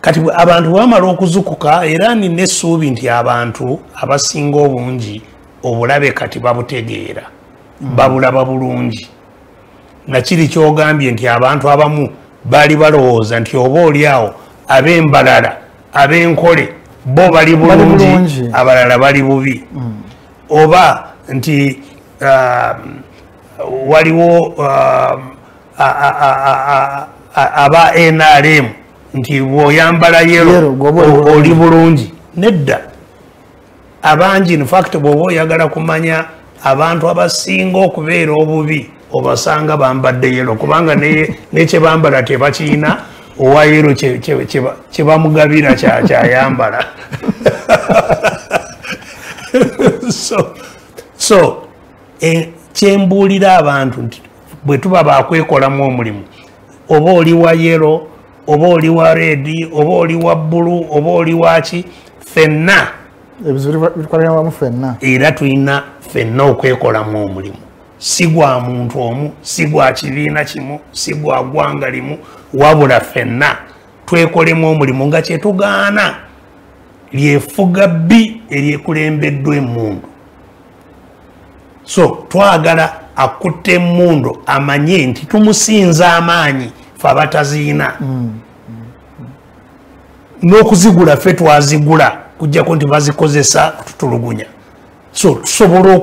Kati abantu bamala okuzukuka era nina essuubi nti abantu abasinga obungi obulabe kati babutegeera babulaba bulungi. Nakiri kyogambye nti abantu abamu baali balowooza nti oba oliawo ab'embalala ab'enkole bo bali Bali bulungi abalala bali bubi. Oba nti um, waliwo um, aba nrm nti bw'oyambala Yellow, yero gw'oba oli o- bulungi. oli bulungi. nedda. Abangi infact bw'oba oyagala kumanya abantu abasinga okubeera obubi obasanga bambadde yero kubanga ne- nekyebambala tebakiina owa yero kye- kye- kye- kyebamugabira kya- kyayambala. So, e, kyembuulira abantu nti bwe tuba bakwekolamu omulimu oba oli wa yero oba oli wa redi oba oli wa bbulu oba oli waki fenna ffenna. Era tulina ffenna okwekolamu omulimu si gwa muntu omu si gwa kibiina kimu si gwa ggwanga limu wabula ffenna twekolemu omulimu nga kyetugaana lyefuga bbi eryekulembeddwa emmundu. So twagala akutte emmundu amanye nti tumusinza amaanyi fe abataziina. N'okuzigula ffe twazigula kujjako nti bazikozesa kututulugunya so tusobola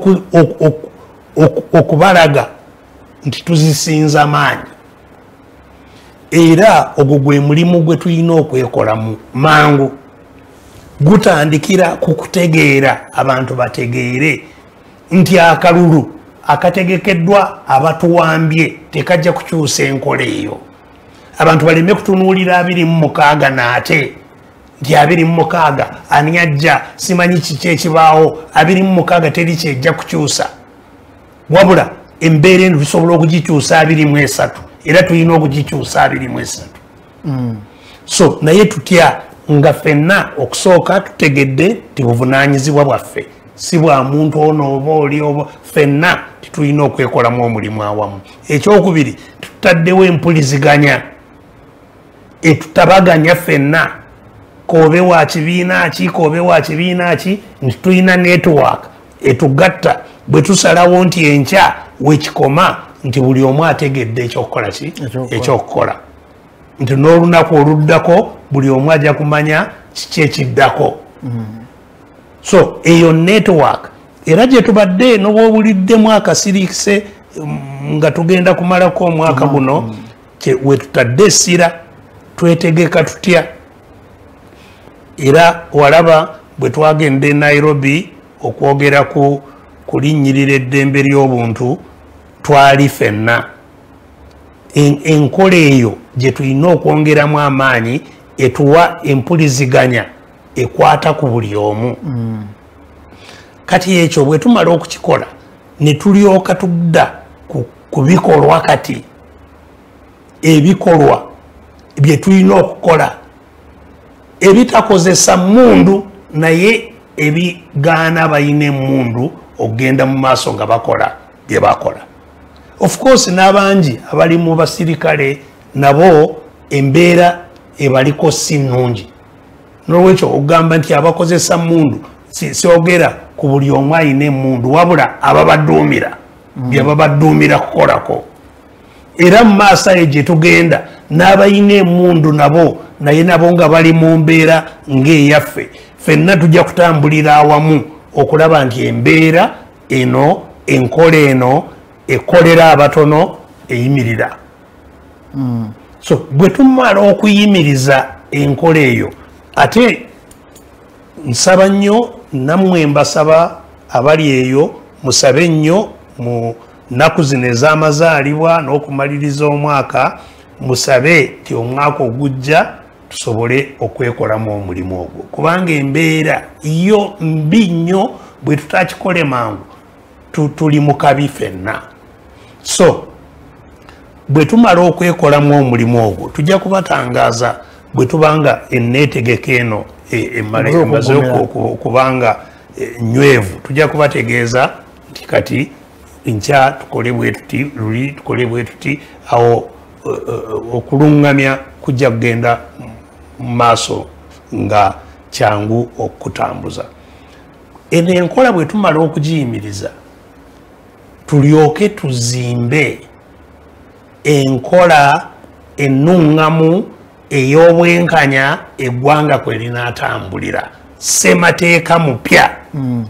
oku- oku- oku- oku- okubalaga nti tuzisinza maanyi. Era ogwo gwe mulimu gwe tulina okwekolamu mangu gutandikira ku kutegeera abantu bategeere nti akalulu akategekeddwa abatuwambye tekajja kukyusa enkola eyo. Abantu baleme kutunuulira abiri mu mukaaga naate nti abiri mu mukaaga ani ajja simanyi kiki ekibaawo abiri mu mukaaga teri kyejja kukyusa wabula embeera eno tusobola okugikyusa abiri mu esatu era tulina okugikyusa abiri mu esatu. So naye tutya nga ffenna okusooka tutegedde ti buvunanyizibwa bwaffe. Si bwa muntu ono oba oli oba ffenna titulina okwekolamu omulimu awamu. Ekyokubiri tutaddewo empuliziganya. Etutabaganya ffenna kobe wa kibiina ki kobe wa kibiina ki nti tulina network etugatta bwe tusalawo nti enkya wekikoma nti buli omu ategedde ekyokukola ki? Ekyokukola. nti n'olunaku oluddako buli omu ajja kumanya kiki ekiddako so eyo network era gye tubadde nobwobuliddemu akasirikise nga tugenda kumalako omwaka guno kye- wetutadde essira twetegeka tutya. Era walaba bwe twagenda e nairobi okwogera ku kulinnyirira eddembe ly'obuntu twali ffenna. En- enkola eyo gye tulina okwongeramu amaanyi etuwa empuliziganya ekwata ku buli omu. Kati ekyo bwe tumala okukikola ne tulyoka tudda ku, ku bikolwa kati. Ebikolwa bye tulina okukola ebitakozesa mundu naye ebigaana balina emundu okugenda mu maaso nga bakola bye bakola. Of course n'abangi abali mu basirikale nabo embeera ebaliko si nnungi. Nolwekyo okugamba nti abakozesa mundu si- siogera ku buli omu ayina emundu wabula ababaduumira byebabaduumira kukolako. Era mu maaso ayo gye tugenda n'abalina emundu nabo naye nabo nga bali mu mbeera ng'eyaffe ffenna tujja kutambulira awamu okulaba nti embeera eno enkola eno ekolera abatono eyimirira. So bwe tumala okuyimiriza enkola eyo ate nsaba nnyo nammwe mbasaba abali eyo musabe nnyo mu nnaku zino ez'amazaalibwa n'okumaliriza omwaka musabe ti omwaka ogujja tusobole okwekolamu omulimu ogwo. Kubanga embeera yo mbi nnyo bwe tutakikole mangu tu- tuli mu kabi ffenna. So bwe tumala okwekolamu omulimu ogwo tujja kubatangaaza bwe tubanga eneetegeka eno e- Emaze okubanga eh, nywevu tujja kubategeeza nti kati nkya tukole bwe tuti luli tukole bwe tuti awo eh, okuluŋŋamya kujja kugenda mu maaso nga kyangu okutambuza. Eno enkola bwe tumala okugiyimiriza tulyoke tuzimbe enkola ennuŋŋamu ey'obwenkanya eggwanga kwe linaatambulira. Ssemateeka mupya.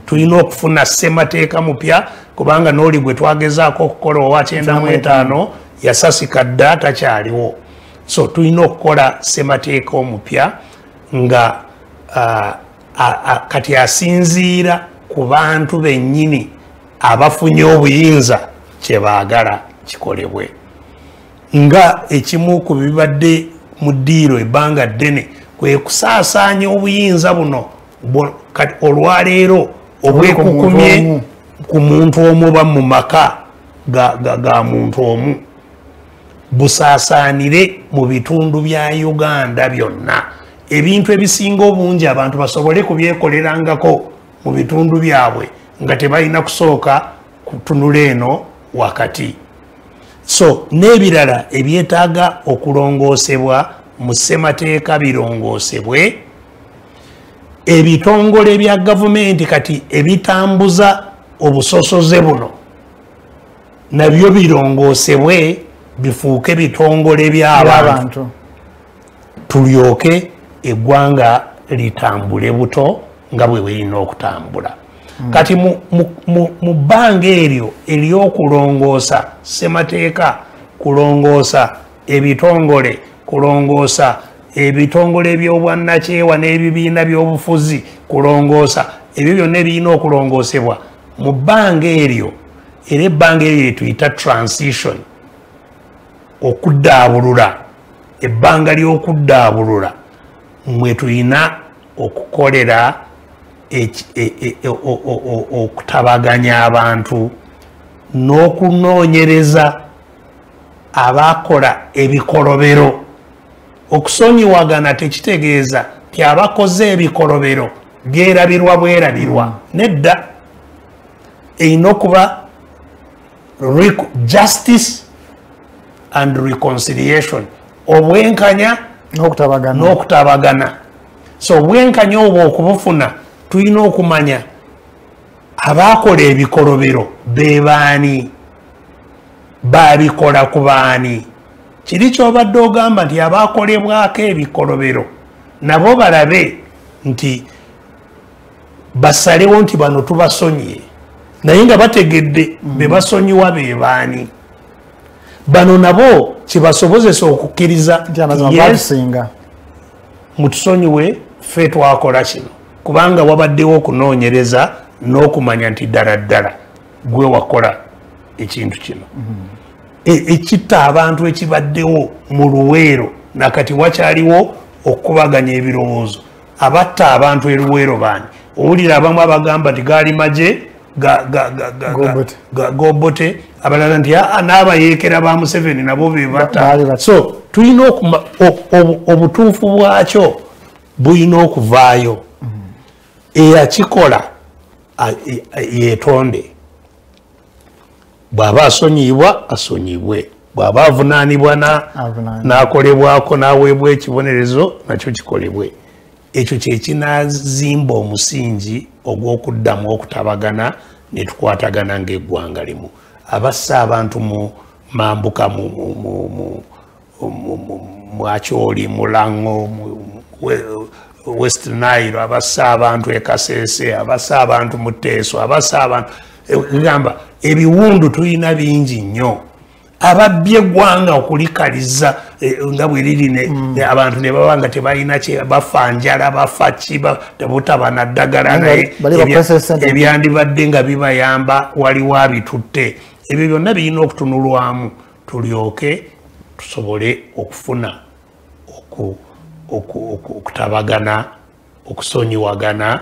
Tulina okufuna ssemateeka mupya kubanga n'oli gwe twagezaako okukola owa kyenda mu etaano yasasika dda takyaliwo so tulina okukola ssemateeka omupya nga a- kati asinziira ku bantu bennyini abafunye obuyinza kyebaagala kikolebwe. Nga ekimu ku bibadde mu ddiiro ebbanga ddene kwe kusaasaanya obuyinza buno olwaleero obwekukumye ku muntu omu oba mu maka ga, ga, ga muntu omu busaasaanire mu bitundu bya uganda byonna. Ebintu ebisinga obungi abantu basobole kubyekolerangako mu bitundu byabwe nga tebalina kusooka kutunula eno wakati. So n'ebirala ebyetaaga okulongoosebwa mu ssemateeka birongoosebwe ebitongole bya gavumenti kati ebitambuza obusosoze buno nabyo birongoosebwe bifuuke bitongole by'abantu. Abantu tulyoke eggwanga litambule buto nga bwe birina okutambula. Kati mu- bbanga eryo ery'okulongoosa ssemateeka kulongoosa ebitongole kulongoosa ebitongole by'obwannakyewa n'ebibiina by'obufuzi kulongoosa ebyo byonna ebirina okulongoosebwa. Mu bbanga eryo era ebbanga eryo lyetuyita transition okuddaabulula. Ebbanga ly'okuddaabulula mwe tulina okukolera e- e- e- okutabaganya abantu n'okunoonyereza abaakola ebikolobero. Okusonyiwagana tekitegeeza nti abakoze ebikolobero byerabirwa bwerabirwa. Nedda erina okuba justice and reconciliation. Obwenkanya n'okutabagana. so obwenkanya obwo okubufuna tulina okumanya abaakola ebikolobero be baani babikola ku baani. Kiri kyobadde ogamba nti abaakolebwako ebikolobero nabo balabe nti basalewo nti bano tubasonyiye. Naye nga bategedde be basonyiwa be baani bano nabo kibasobozesa okukkiriza nti amazima yes, batusinga mutusonyiwe ffe twakola kino. Kubanga wabaddewo okunoonyereza n'okumanya nti ddala ddala gwe wakola ekintu kino. E- ekitta abantu ekibaddewo mu luweero nakati wakyaliwo okubaganya ebirowoozo. Abatta abantu eruweero baani owulira abamu abagamba nti gaali maje ga- ga- ga- ga- ga- Gobote. ga- gobote abalala nti aa n'abayeekera ba museveni nabo be Ba- baali batta batta. so tulina obutuufu bwakyo bulina okuvaayo. Eyakikola a- e- e- yeetonde. Bw'aba asonyiyibwa asonyibwe bw'aba avunaanibwa na- Avunaanibwa. n'akolebwako n'aweebwa ekibonerezo nakyo kikolebwe ekyo kyekinazimba omusingi ogw'okuddamu okutabagana ne tukwatagana ng'eggwanga limu. Abassa abantu mu mambuka mwakyoli mulango mu- we- west nile abassa abantu e kasese abassa abantu mu teeso abassa abantu e- gamba ebiwundu tulina bingi nnyo ababbye eggwanga okulikaliza eh, nga bwe liri ne- ne abantu ne baba nga tebalina bafa njala bafa ki ba- butaba na ddagala Naye ebyandibadde nga bibayamba waliwo abitutte ebyo byonna birina okutunulwamu tulyoke tusobole okufuna oku- oku- oku- okutabagana okusonyiwagana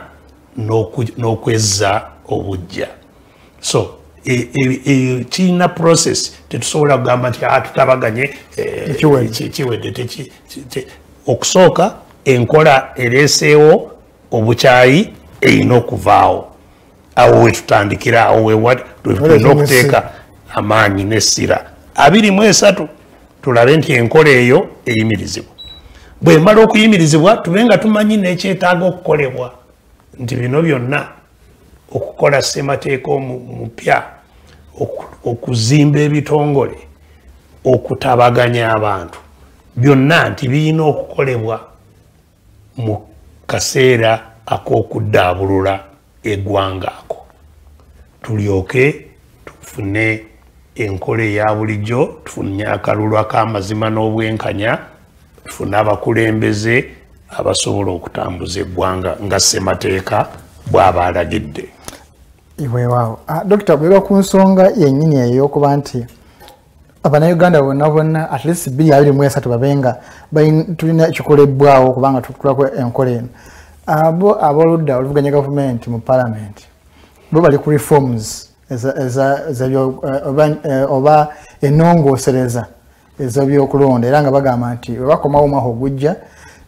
n'okwezza obujja. So kirina process tetusobola kugamba nti "Ah, tutabaganye eh, Kiwedde. okusooka enkola ereeseewo obukyayi erina okuvaawo. Awo wetutandikira awo wewa- we tulina Oleeta okuteeka amaanyi n'essira abiri mu esatu tulabe nti enkola eyo eyimirizibwa. Bwemala okuyimirizibwa tube nga tumanyi n'ekyetaaga okukolebwa. Nti bino byonna okukola ssemateeka omu- mupya oku- okuzimba ebitongole okutabaganya abantu. Byonna nti birina okukolebwa mu kaseera ak'okuddaabulula eggwanga ako. Tulyoke tufune enkola eya bulijjo tufunye akalulu ak'amazima n'obwenkanya tufune abakulembeze abasobola okutambuza eggwanga nga ssemateeka bw'aba alagidde iweewaawo Ah, dokita bweba ku nsonga yennyini eyo ey'okuba nti abannayuganda bonna bonna at least bbiri abiri mu esatu babe nga bayin- tulina ekikolebwawo kubanga tutulako enkola eno. Abo aboludda oluvuganya gavumenti mu palamenti bo bali ku reforms eh, oba- eh, oba ennongoosereza ez'ebyokulonda era nga bagamba nti bwe bakomawo omwaka ogujja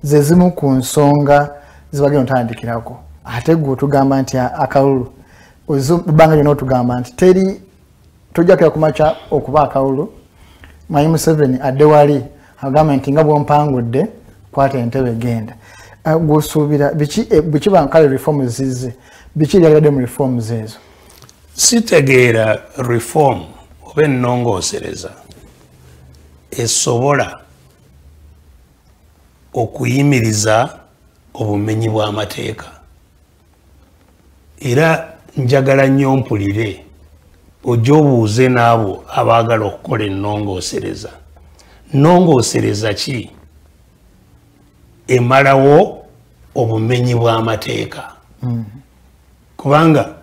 ze zimu ku nsonga zibagenda otandikirako. Ate gwe otugamba nti akalulu ebbanga lyonna otugamba nti teri tojjakira kumakya okuba akalulu manyi museveni adde wali agamba nti nga bwompangudde kwata entebe genda Ah, gwosuubira biki eh, biki bankale reforms zize biki byaligadde mu reforms ezo sitegeera reform oba ennongoosereza esobola okuyimiriza obumenyi bw'amateeka. Era njagala nnyo mpulire ojja obuuze n'abo abaagala okukola ennongoosereza nnongoosereza ki? Emalawo obumenyi bw'amateeka. Kubanga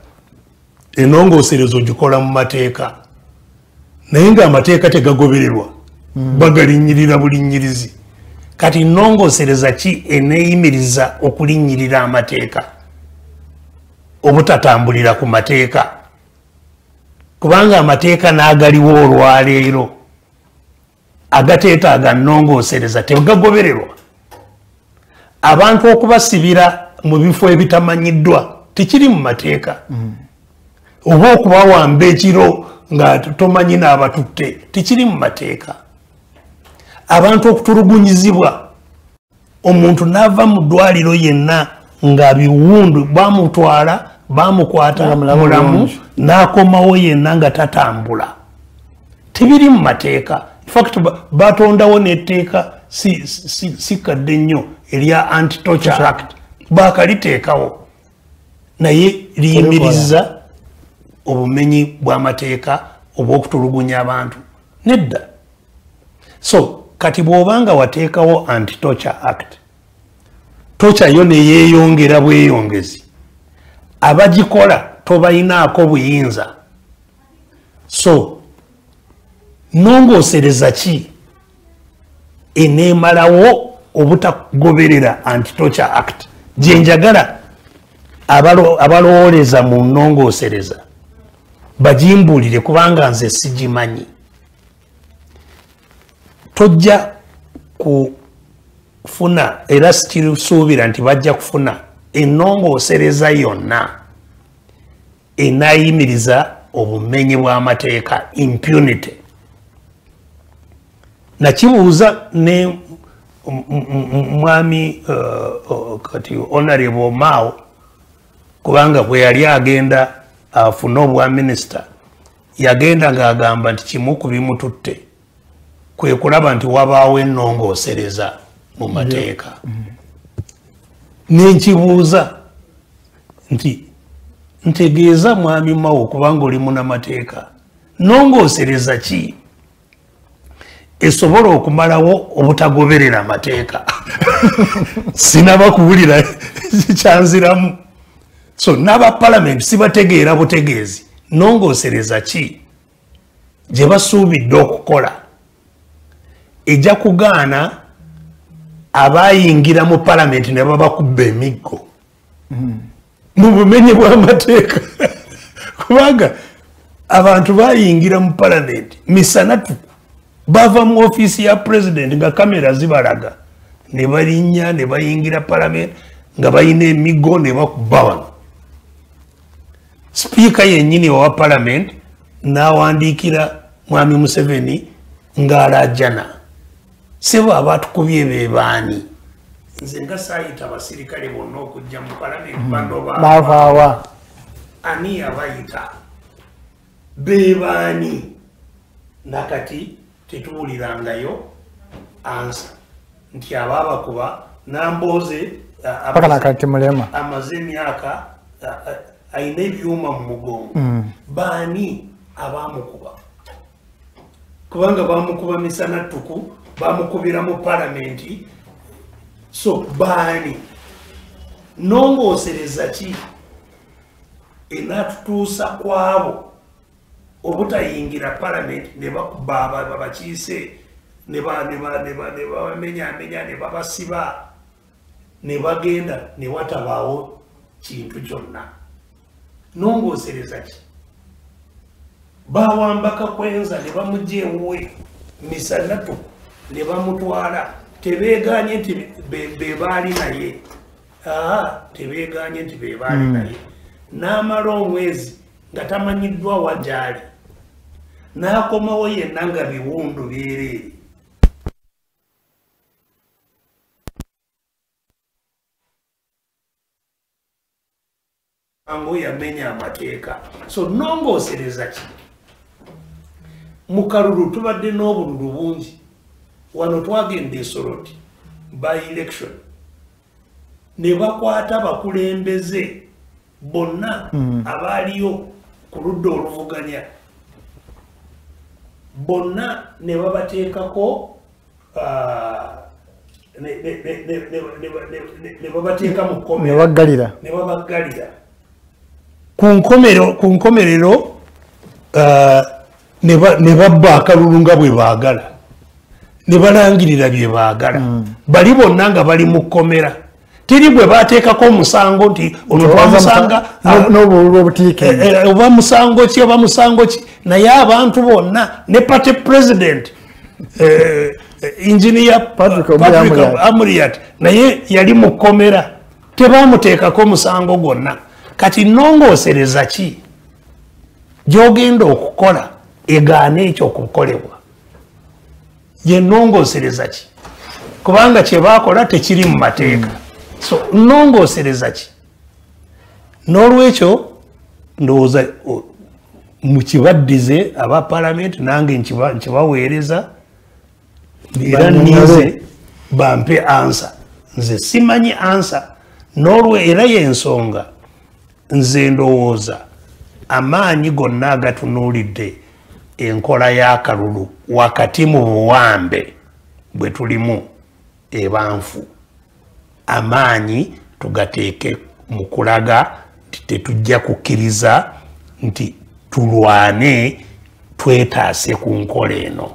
ennongooserezo ogikola mu mateeka naye ng'amateeka tegagobererwa bagalinyirira bulinyirizi. Kati nnongoosereza ki eneeyimiriza okulinnyirira amateeka obutatambulira ku mateeka. Kubanga amateeka n'agaliwo olwaleero agateetaaga nnongoosereza tegagobererwa. Abantu okubasibira mu bifo ebitamanyiddwa tekiri mu mateeka. Oba okubawamba ekiro nga tomanyi n'abatutte tekiri mu mateeka. Abantu okutulugunyizibwa omuntu n'ava mu ddwaliro yenna nga biwundu bamutwala bamukwata mulamu n'akomawo yenna nga tatambula. Tebiri mu mateeka. Infact ba- batondawo n'etteeka si, si, si kadde nnyo erya anti-torture act. Bakaliteekawo naye liyimiriza obumenyi bw'amateeka obw'okutulugunya abantu. Nedda. So kati bw'obanga wateekawo anti-torture act tocha yo neyeeyongera bweyongezi abagikola tobayinaako buyinza. So nongoosereza ki? Eneemalawo obutagoberera anti-torture act. Gyenjagala abalo- abalowooleza mu nongoosereza bagimbuulire kubanga nze sigimanyi. Tojja kufuna era sikisuubira nti bajja kufuna ennongoosereza yonna enaayimiriza obumenyi bw'amateeka impunity. Nakibuuza ne mwami uh, uh, kati honorable mao kubanga bwe yali agenda afune obwa minisita yagenda ng'agamba nti kimu ku bimututte kwe kulaba nti wabaawo ennongoosereza mu mateeka nenkibuuza. Nti ntegeeza mwami mawo kubanga oli munamateeka. Nongoosereza ki? Esobola okumalawo obutagoberera amateeka. Sinaba kuwulira kyanziramu. So n'abapalamenti sibategeera butegeezi. Nongoosereza ki? Gye basuubidde okukola. Ejja kugaana abayingira mu palamenti ne babakubba emiggo. Mu bumenyi bw'amateeka. Kubanga abantu bayingira mu palamenti misanatu bava mu ofiisi ya pulezidenti nga kamera zibalaga. Ne balinnya ne bayingira palamenti nga balina emiggo ne bakuba wano. Sipiika yennyini owa palamenti n'awandiikira mwami museveni ng'alajana sebo abatukubye be baani? Nze nga saayita abasirikale bonna okujja mu palamenti bandoba baavaawa. Ani yabayita be baani? Nakati tetuwulirangayo? Ansa. Nti abaabakuba namboze a- paka amaze- nakati mulema. amaze emyaka ayina ebyuma mu mugongo. Baani abaamukuba? Kubanga bamukuba misana ttuku bamukubira mu palamenti so baani nongoosereza ki? Enatutuusa kwabo obutayingira palamenti ne bakuba aba- abakiise ne ba- ne ba- ne ba- ne babamenyamenya ne babasiba ne bagenda ne watabaawo kintu kyonna. Nongoosereza ki? Bawambaka kwenza ne bamugja ewuwe misanatu ne bamutwala. Tebeeganye nti be- be baali naye. Aa tebeeganye nti be baali naye. N'amala omwezi nga tamanyiddwa wajaali n'akomawo yenna nga biwundu byereere ango yamenya amateeka. So nongoosereza ki? Mu kalulu tubadde n'obululu bungi wano twagenda esoroti by election. Ne bakwata abakulembeze bonna mm-hmm. abaaliyo ku ludda oluvuganya. Bonna ne babateekako uh, ne babateeka mu kkomera. Ne babaggalira. Ku nkomerero uh, ne babba akalulu nga bwe baagala. Ne balangirira bye baagala. Bali bonna nga bali mu kkomera. Teri bwe bateekako omusango nti ono twamusanga ah, Eh, eh, oba musango ki oba musango ki. Naye abantu bonna ne party president eh, engineer Patrick Amuriat. naye yali mu kkomera. Tebamuteekako musango gwonna. Kati nongoosereza ki? Gyogenda okukola egaana ekyo okukolebwa ye nongoosereza ki? Kubanga kyebakola tekiri mu mateeka. So nongoosereza ki? N'olwekyo ndowooza mukibaddize aba palamenti nange nkiba- nkibaweereza era nize bampe ansa. Nze simanyi ansa. N'olwe era yensonga nze ndowooza amaanyi gonna agatunuulidde enkola y'akalulu wakati mu buwambe bwe tulimu ebanfu. Amaanyi tugateeke mu kulaga nti tetujja kukkiriza nti tulwane twetaase ku nkola eno.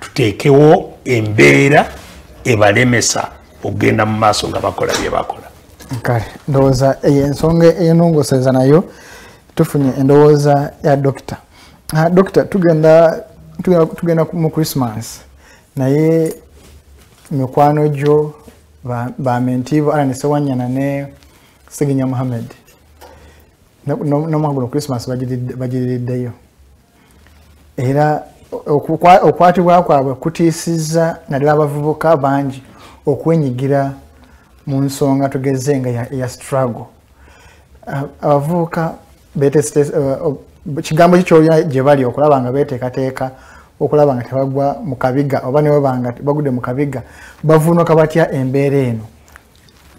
Tuteekewo embeera ebalemesa okugenda mu maaso nga bakola bye bakola. Kale ndowooza eyo ensonga eyenongosereza nayo tufunye endowooza ya dokita dokita tugenda tugenda- tugenda mu christmas. Naye mikwano gyo ba- bamentiivu alan sewanyana ne seginya muhammad nomwaka guno christmas bagiridde- bagiririddeyo era okukwa- okukwatibwa kwabwe kutiisizza naddala abavubuka bangi okwenyigira mu nsonga tugeze nga ya- ya struggle. Ah, abavubuka kigambo kikyolina gye bali okulaba nga beteekateeka okulaba nga tebagwa mu kabiga oba ne baba nga bagudde mu kabiga bavuunuka batya embeera eno?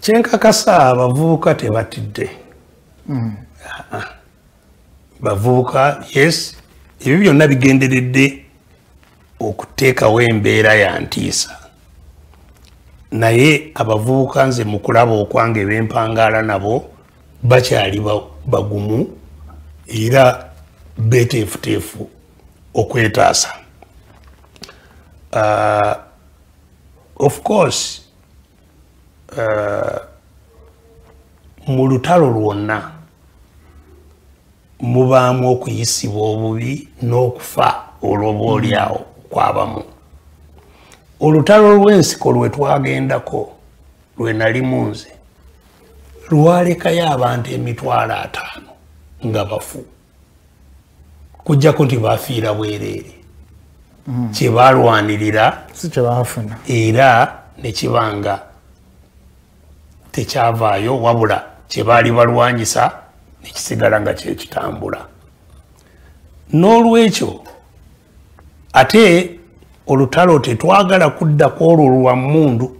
Kyenkakasa abavubuka tebatidde. Ah. bavubuka yes ebyo byonna bigenderedde okuteekawo embeera ya ntiisa. Naye abavubuka nze mu kulaba okwange bempangaala nabo bakyali ba- bagumu era beteefuteefu okwetaasa. Ah, of course mu lutalo lwonna mubaamu okuyisibwa obubi n'okufa olwoba oliawo kwabamu. Olutalo lw'ensiko lwe twagendako lwe nalimu nze lwalekayo abantu emitwalo ataano nga bafu kujjako nti bafiira bwereere. Kye baalwanirira si kye baafuna. era nekibanga tekyavaayo wabula kyebaali balwanyisa nekisigala nga kyekitambula n'olwekyo ate olutalo tetwagala kuddako olwo lwa mundu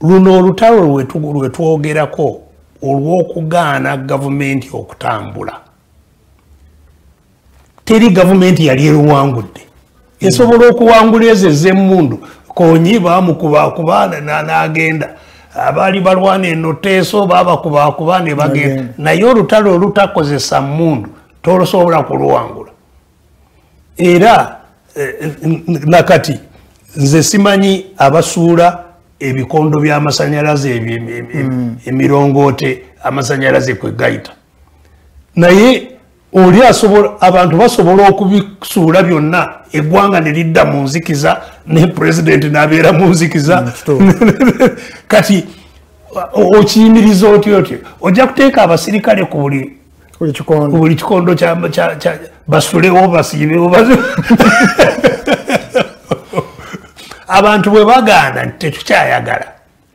luno olutalo lwetu- lwe twogerako olw'okugaana gavumenti okutambula teri gavumenti yali eruwangudde. Esobola okuwangula ezo ez'emmundu konyi bamukubakuba n'agenda. Abaali balwana eno teeso babakubakuba ne bagenda. Naye olutalo olutakozesa mmundu tolusobola kuluwangula. Era eh, nakati nze simanyi abasuula ebikondo by'amasanyalaze ebyo emi- emi- emi- emirongote amasanyalaze kwe gayita. Naye oli abantu basobola okubisuula byonna eggwanga ne lidda mu nzikiza ne pulezidenti n'abeera mu nzikiza. Kati o- okiyimiriza otyo otyo ojja kuteeka abasirikale ku buli buli kikondo. basulewo basiibewo bas- abantu bwe bagaana nti tetukyayagala.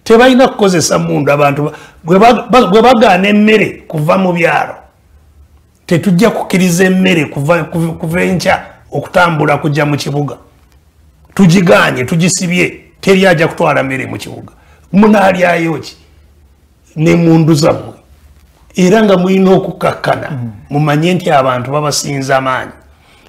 Tebalina kukozesa mundu abantu ba- bwe ba- ba- bwe bagaana emmere kuva mu byalo tetujja kukkiriza emmere kuva enkya okutambula kujja mu kibuga. Tugiganye tugisibye teri ajja kutwala mmere mu kibuga. Munaalyayo ki? Nemundu zammwe. Era nga mulina okukakkana mumanye nti abantu babasinza amaanyi.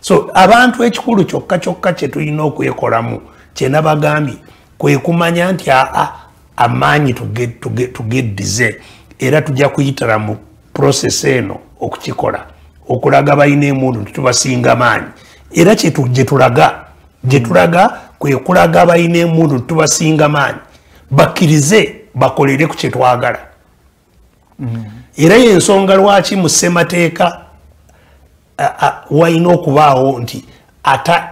So abantu ekikulu kyokka kyokka kye tulina okwekolamu kyenabagambye kwe kumanya nti aa amaanyi tuge- tuge- tugeddize era tujja kuyitala mu process eno okukikola. Okulaga balina emundu nti tubasinga maanyi era kyetu- gye tulaga gye tulaga kwe kulaga balina emundu nti tubasinga maanyi bakkirize bakolere ku kyetwagala era yensonga lwaki mu ssemateeka walina okubaawo nti ata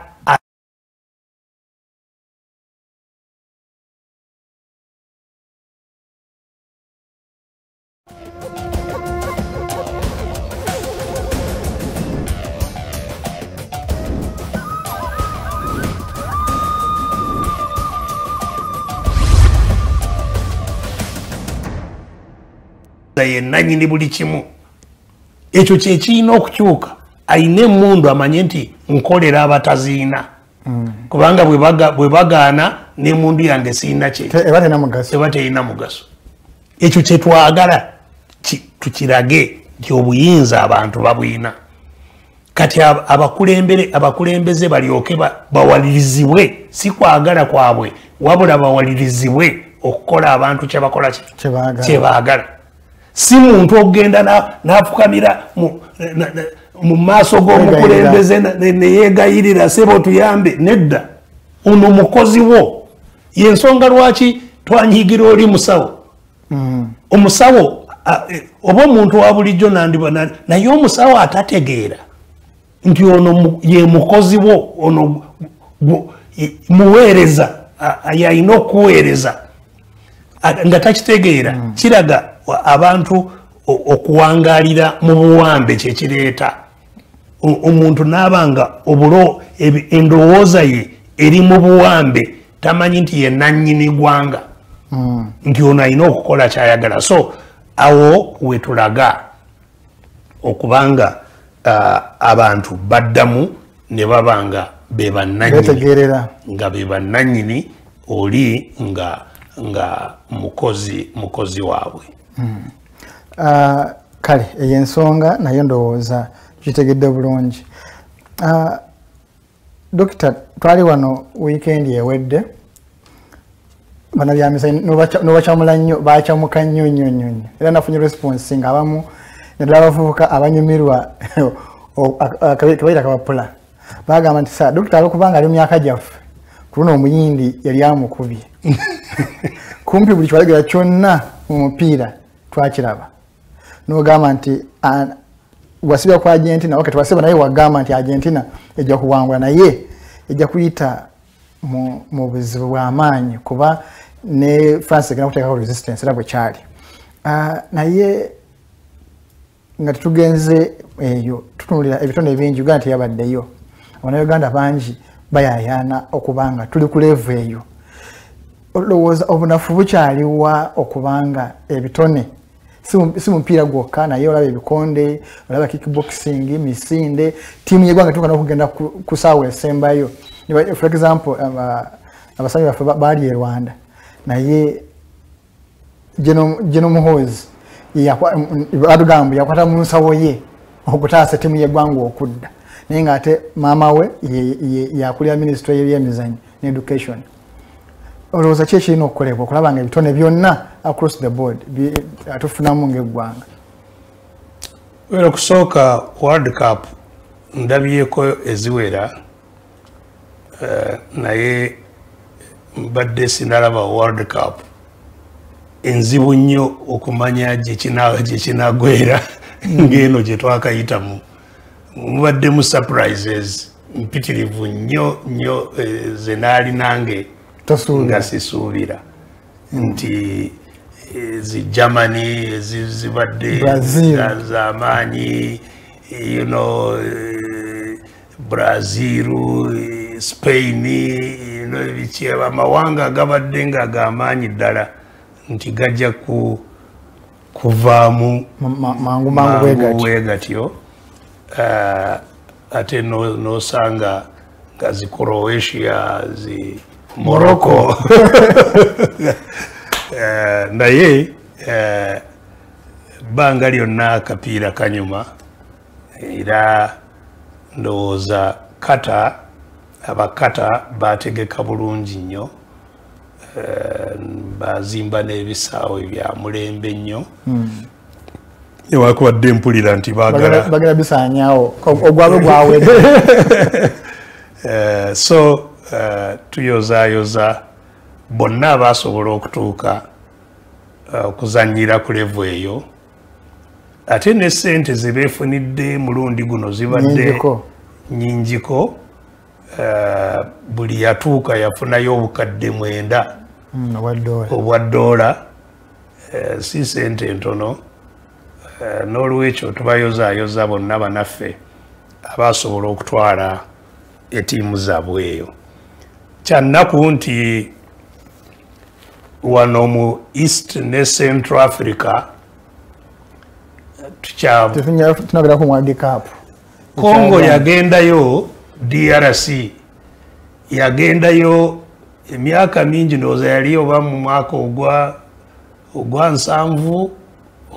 yennanyini buli kimu. Ekyo kyekirina okukyuka ayina emundu amanye nti nkolera abataziina. Kubanga bwe baga- bwe bagaana nemundu yange siina kye. Te- eba tena mugaso. Eba terina mugaso. Ekyo kyetwagala ki- tukirage nti obuyinza abantu babwina kati abakulembeze balyoke ba- bawalirizibwe si kwagala kwabwe wabula bawalirizibwe okukola abantu kyebakola Kyebaagala. Si muntu okugenda na- nafukamira mu- maaso g'omukulembeze neyegayirira sebo tuyambe. Nedda. Ono mukozi wo. Yensonga lwaki twanyigira oli musawo? Omusawo a- e, oba omuntu wa bulijjo nandiba na- naye omusawo atategeera. Nti ono ye mukozi wo ono muweereza a- a- yalina okuweereza. Nga takitegeera. Kiraga wa- abantu okuwangalira mu buwambe kyekireeta omuntu n'abanga obulo ebi- endowooza ye eri mu buwambe tamanyi nti ye nannyini gwanga nti ono alina okukola kyayagala. So awo wetulaga okubanga abantu baddamu ne babanga be bannanyini betegerera nga be bannanyini oli nga nga mukozi mukozi waabwe kale eyo ensonga nayo ndowooza tukitegedde bulungi. Ah, dokita twali wano wiikendi ewedde banabyamisa nobakyamula nnyo bakyamuka nnyo nnyo nnyo nnyo. Era nafunye response nga abamu naddala abavubuka abanyumirwa o- a- a- kebayita kabapula. Bagamba nti sa dokita alokubanga ali mu myaka gyaffe kuluno omuyindi yali amukubye. Kumpi buli kibalegera kyonna mu mupiira twakiraba. Nogamba nti wasibya ku argentina okay, tewasiba naye wagamba nti argentina ejja kuwangula naye ejja kuyita mu buzibu bw'amaanyi kuba ne france egenda kuteekako resistance era bwe kyali. Ah, naye nga tetugenze eyo tutunulira ebitone bingi uganda teyabaddeyo. Abannayuganda bangi bayayaana okubanga tuli ku levu eyo. Olowooza obunafu bukyaliwa okubanga ebitone si mu- si mupiira gwokka naye olaba ebikonde olaba kickboxing misinde tiimu yegwanga tuka nokugenda ku ku saawa esembayo. Niba- for example aba- abasambi baffe ba- baali e rwanda naye Geno Geno muhoozi batugamba yakwata mu nsawo ye okutaasa ttiimu yeggwanga okudda. Naye ngaate maama we ye- ye- yakulira ministry y'ebyemizanyo ne education olowooza ki ekirina okukolebwa okulaba nga ebitone byonna across the board atufunamu ng'eggwanga. Wera okusooka world cup ndabyeko eziwera eh, naye mbadde sinalaba world cup enzibu nnyo okumanya gyekina- gyekinagwera ng'eno gye twakayitamu. Mubaddemu surprises mpitirivu nnyo nnyo eh, ze naali nange. Nga sisuubira. Nti eh, zi germany zibadde z'amaanyi you know, eh, brazil eh, spain you know, amawanga gabadde nga gamaanyi ddala. Nti gajja ku kuvaamu Ma- ma- mangu mangu bwe mangu gati bwe gatyo Eh, ate no- nosanga nga zi croatia zi morocco. Eh, naye eh, bbanga lyonna akapiira kanyuma era ndowooza kata abakata bategeka bulungi nnyo Eh, bazimba n'ebisaawe bya mulembe nnyo. Newakubadde mpulira nti bagala bisaanyawo ogwabe gwawedde so tuyozaayoza bonna abasobola okutuuka eh, okuzanyira ku levu eyo. Ate ne sente zebeefunidde mulundi guno zibadde nyingiko eh, buli yatuuka yafunayo obukadde mwenda obwaddola obwa ddoola. eh, si sente ntono. Eh, n'olwekyo tubayozaayoza bonna banaffe abasobola okutwala etiimu zaabwe eyo kyannaku nti wano mu east ne central africa tukya tunageraku mwadi kapu congo yagendayo drc yagendayo emyaka mingi ndowooza yali oba mu mwaka ogwa ogwa nsanvu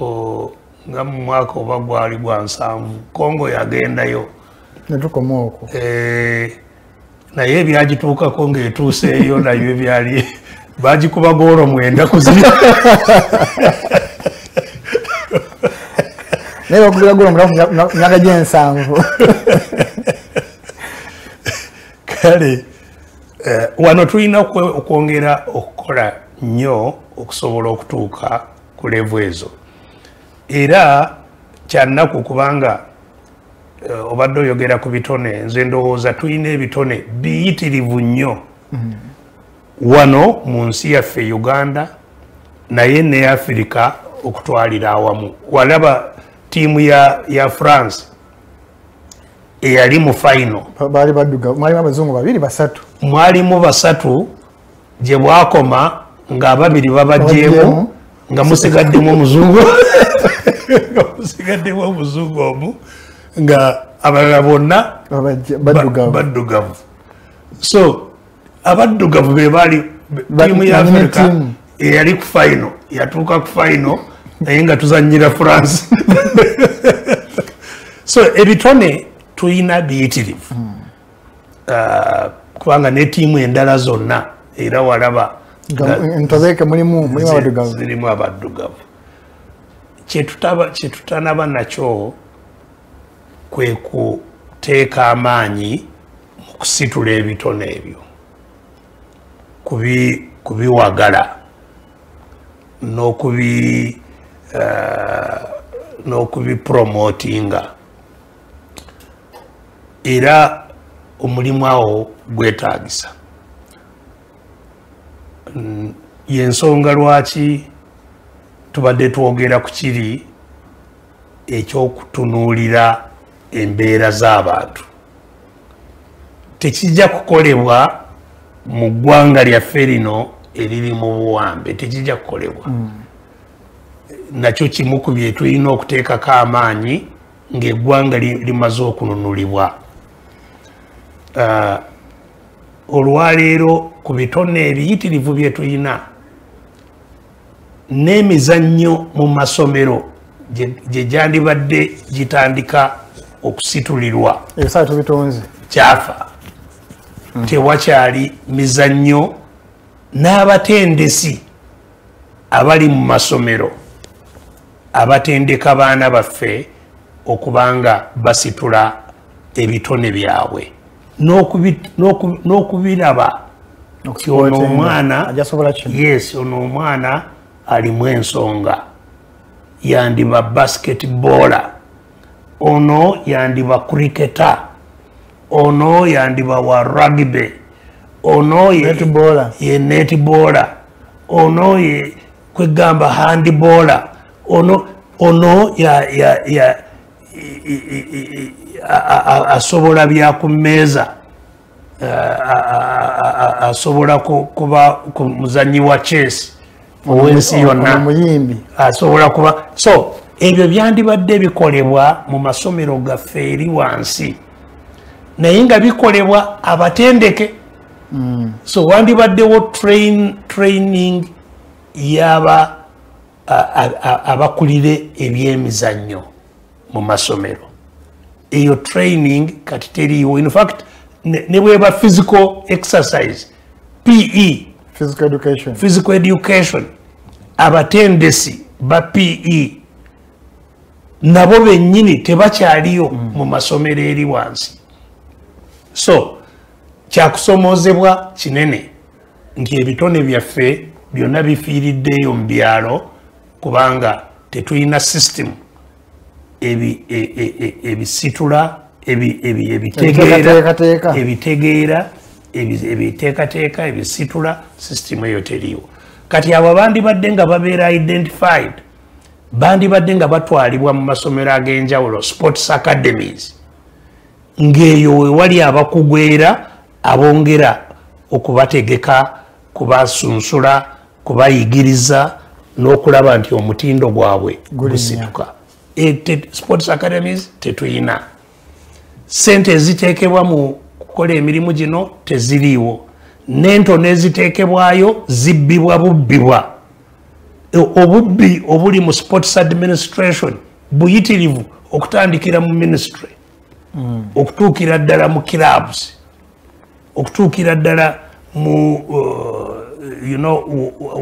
o- nga mu mwaka oba gwali gwa nsanvu. Congo yagendayo. Netukomaoko Eh, naye ebyagituukako ng'etuuseeyo nayo ebyali bagikuba goolo mwenda kuziri naye bakugira gula mulafu myaka gyensanvu kale eh, wano tulina okwongera okukola nnyo okusobola okutuuka ku levu ezo. Era kyannaku kubanga obadde oyogera ku bitone nze ndowooza tulina ebitone biyitirivu nnyo. Wano mu nsi yaffe uganda naye ne afirika okutwalira awamu. Walaba tiimu ya, ya france eyali mu final. Baali badduga mwalimu abazungu babiri basatu. Mwalimu basatu gye bwakoma nga ababiri Babagyeemu. babajjeemu nga musigaddemu omuzungu nga musigaddemu omuzungu omu nga abalala bonna baddugavu. so abaddugavu be baali Ba- tiimu ya ttiimu. eyali ku faino yatuuka ku faino naye nga tuzanyira france. So ebitone tulina biyitirivu. Ah, kubanga ne tiimu endala zonna era walaba mulimu abaddugavu. zirimu abaddugavu. Kyetutaba- kyetutanaba nakyo kwe kuteeka amaanyi mu kusitula ebitone ebyo. Kubi- kubiwagala n'okubi eh, n'okubipromotinga era omulimu awo gwetaagisa. Yensonga lwaki tubadde twogera ku kiri? Ekyokutunuulira embeera z'abantu. Tekijja kukolebwa mu ggwanga lyaffe lino eriri mu buwambe tekijja kukolebwa. Nakyo kimu ku bye tulina okuteekako amaanyi ng'eggwanga li- limaze okununulibwa Ah, olwaleero ku bitone ebiyitirivu bye tulina n'emizannyo mu masomero gye gyandibadde gitandika okusitulirwa. Ebisale tubitonze kyafa tewakyali mizannyo n'abatendesi abali mu masomero abatendeka baana baffe okubanga basitula ebitone byabwe. N'okubi- n'oku- n'okubiraba nti ono omwana yes ono omwana alimu ensonga. Yandiba basketballer ono yandiba cricketer ono yandiba wa rugby. Ono ye- netballer ono ye kwegamba handballer ono ono ya, ya, ya, asobola byakumeeza asobola ku- kuba ku muzanyi wa chess. Ow'ensi yonna. asobola kuba so ebyo byandibadde bikolebwa mu masomero gaffe eri wansi. Naye nga bikolebwa abatendeke. So wandibaddewo train, training yaba abakulire ebyemizannyo mu masomero. Eyo training kati teriiwo. In fact ne ne bweba physical exercise pe physical education. Physical education. Abatendesi ba pe nabo bennyini tebakyaliyo mu masomero eri wansi so kyakusomoozebwa kinene nti ebitone byaffe byonna bifiiriddeeyo mu byalo kubanga tetulina system ebi- e- e- e- ebisitula ebi- ebi- ebitegeera Ebiteekateeka. ebisitula sisitimu eyo teriiwo kati abo bandibadde nga babeera identified bandibadde nga batwalibwa mu masomero ag'enjawulo sports academies. Ng'eyo wewali abakugwera abongera okubategeka kubasunsula kubayigiriza n'okulaba nti omutindo gwabwe gusituka. E, sports academies tetuyina. Sente eziteekebwa mu kukola emirimu gino teziriiwo. N'entono eziteekebwayo zibbibwa bubbibwa obubbi obuli mu sports administration buyitirivu okutandikira mu ministry okutuukira ddala mu clubs okutuukira ddala mu uh, you know,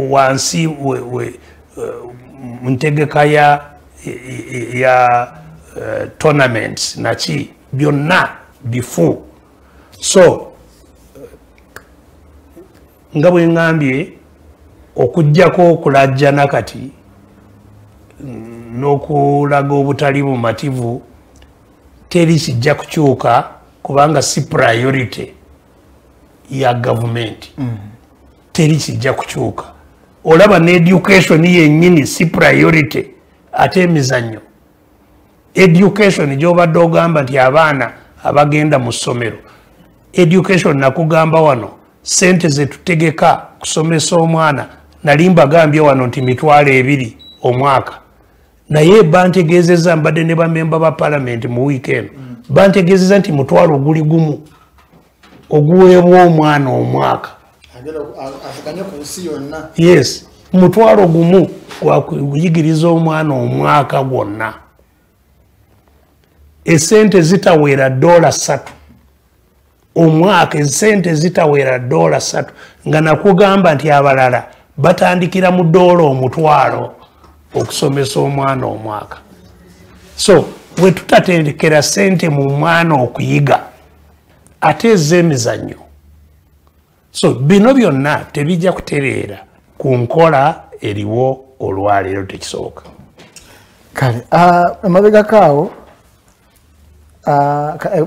wansi we- uh, ya, ya uh, tournaments naki byonna bifu. So nga bwe ŋŋambye okugjako okulajjana kati mm, n'okulaga obutali bumativu teri kijja kukyuka kubanga si priority ya gavumenti teri kijja kukyuka. Olaba ne education yennyini si priority ate emizannyo. Education gyobadde ogamba nti abaana abagenda mu ssomero education nakugamba wano sente zetutegeka kusomesa omwana nali mbagambye wano nti mitwalo ebiri omwaka. Naye bantegeezeza mbadde ne bamemba ba palamenti mu wiiki eno bantegeezeza nti mutwalo guli gumu oguweebwa omwana omwaka. Yes mutwalo gumu gwakuyigiriza omwana omwaka gwonna. Esente zitawera dola satu omwaka esente zitawera dola satu nga nakugamba nti abalala batandikira mu doola omutwalo okusomesa omwana omwaka. So bwe tutatendekera sente mu mwana okuyiga ate ez'emizannyo so bino byonna tebijja kutereera ku nkola eriwo olwaleero tekisoboka kale ah, emabega kaawo ah, eh,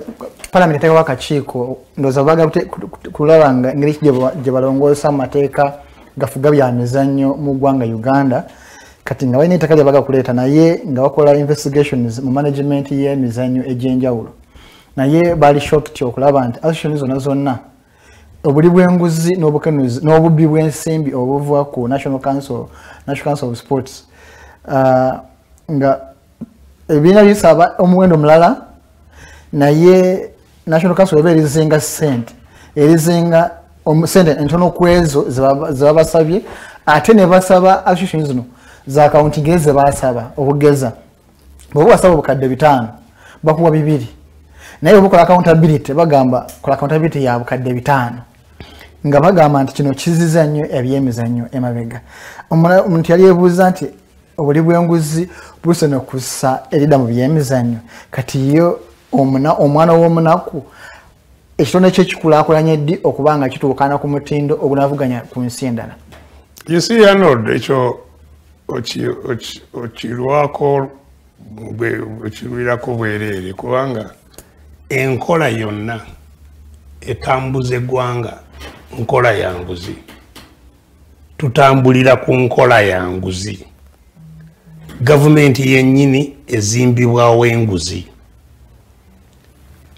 palamenti eteekawo akakiiko ndowooza baga kulaba nga engeri gye ba- gye balongoosa amateeka gafuga bya mizannyo mu ggwanga uganda. Kati nga balina ettaka lye baga kuleeta naye nga bakola investigations mu management y'emizannyo egy'enjawulo. Naye bali shocked okulaba nti association zonna zonna obuli bw'enguzi n'obukenuzi n'obubbi bw'ensimbi obuva ku national council national council of sports ah, nga ebibiina bisaba omuwendo mulala naye national council eba erizinga sente erizinga omu- sente entono ku ezo zeba zeba basabye ate ne basaba association zino za counting ezi zebasaba obugeza bwoba wasaba obukadde bitaano bakuwa bibiri. Naye obukola accountability bagamba kola accountability ya bukadde bitaano. Nga bagamba nti kino kiziza nnyo ebyemizannyo emabega. Omuntu yali yebuuza nti obuli bw'enguzi busene okussa erida mu byemizannyo? Kati yo omwana w'omunaku ekitonde kye kikulaakulanya eddi okuba nga kituukana ku mutindo ogunavuganya ku nsi endala? You see, Arnold, ekyo oki- oki- okirwako okirwirako bwereere kubanga enkola yonna etambuza eggwanga nkola ya nguzi. Tutambulira ku nkola ya nguzi. Gavumenti yennyini ezimbibwawo enguzi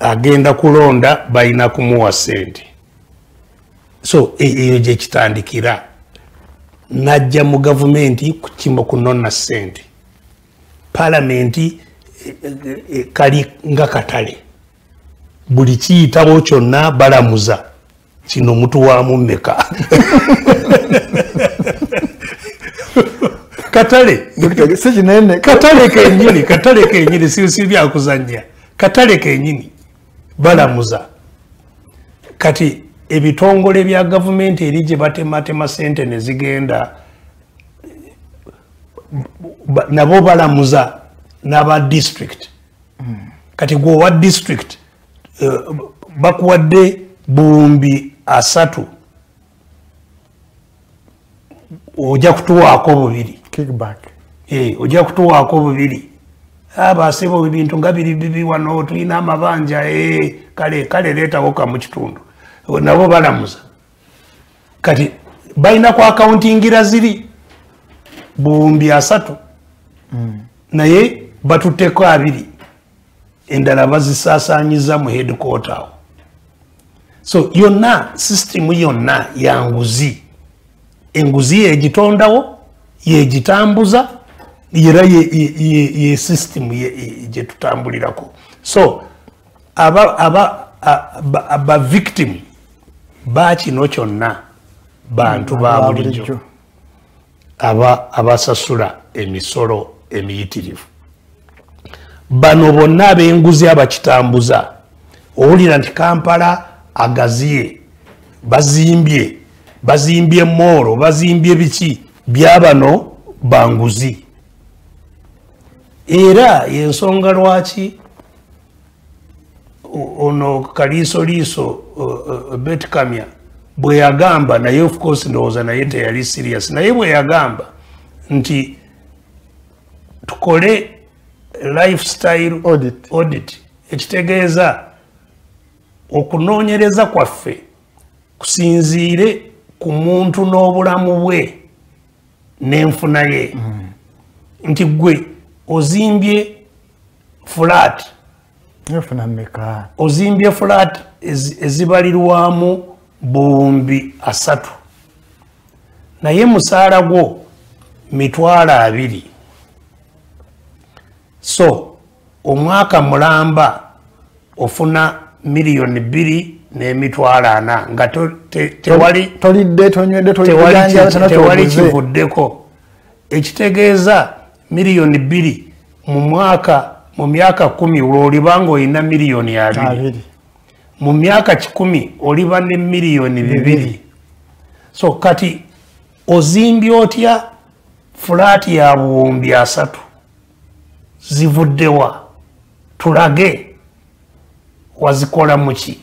agenda kulonda balina kumuwa sente. So e- eyo gyekitandikira najja mu gavumenti kukima kunona sente palamenti eh, eh, eh, kali nga katale. Buli kiyitabo kyonna balamuza. Kino mutuwaamu mmeka katale. Katale kenyini katale kenyini si si byakuzanya katale kenyini balamuza. Kati ebitongole bya gavumenti eri gye batematema sente ne zigenda nabo balamuza n'aba district. Kati gwe owa district eh, bakuwadde buwumbi asatu. Ojja kutuwaako bubiri. Kickback. Eh, ojja kutuwaako bubiri abasebo ebintu nga biri bibi wano tulina amabanja eh, kale kale leetawo kamu kitundu. Nabo balamuza. Kati balina ku akawuntingira ziri buwumbi asatu. Naye batutteko abiri. Endala bazisaasaanyiza mu headquarter awo. So yonna sisitemu yonna ya nguzi. Enguzi yegitondawo yegitambuza era ye, system ye- ye- gyetutambulirako so aba, aba, a- ba, ba victim bakino kyonna bantu ba bulijjo. aba abasasula emisolo emiyitirivu. Bano bonna ab'enguzi abakitambuza owulira nti kampala agaziye bazimbye bazimbye moolo bazimbye biki? Byabano banguzi era yensonga lwaki? Ono kaliisoliiso betkamya bwe yagamba naye of course ndowooza naye teyali serious naye bwe yagamba nti tukole lifestyle Audit. audit. Ekitegeeza okunoonyereza kwaffe kusinziire ku muntu n'obulamu bwe n'enfuna ye. Nti gwe ozimbye flat. Ozimbye flat ezi- ezibalirwamu buwumbi asatu. Naye musaala gwo mitwalo abiri. So omwaka mulamba ofuna miliyoni bbiri n'emitwalo ana nga tewali kivuddeko. Ekitegeeza miliyoni bbiri mu mwaka mu myaka kumi lwoliba nga olina miliyoni abiri. Mu myaka kikumi oliba ne miliyoni bibiri. so kati ozimbye otya? Fulaati ya buwumbi asatu. Zivuddewa tulage. Wazikola muki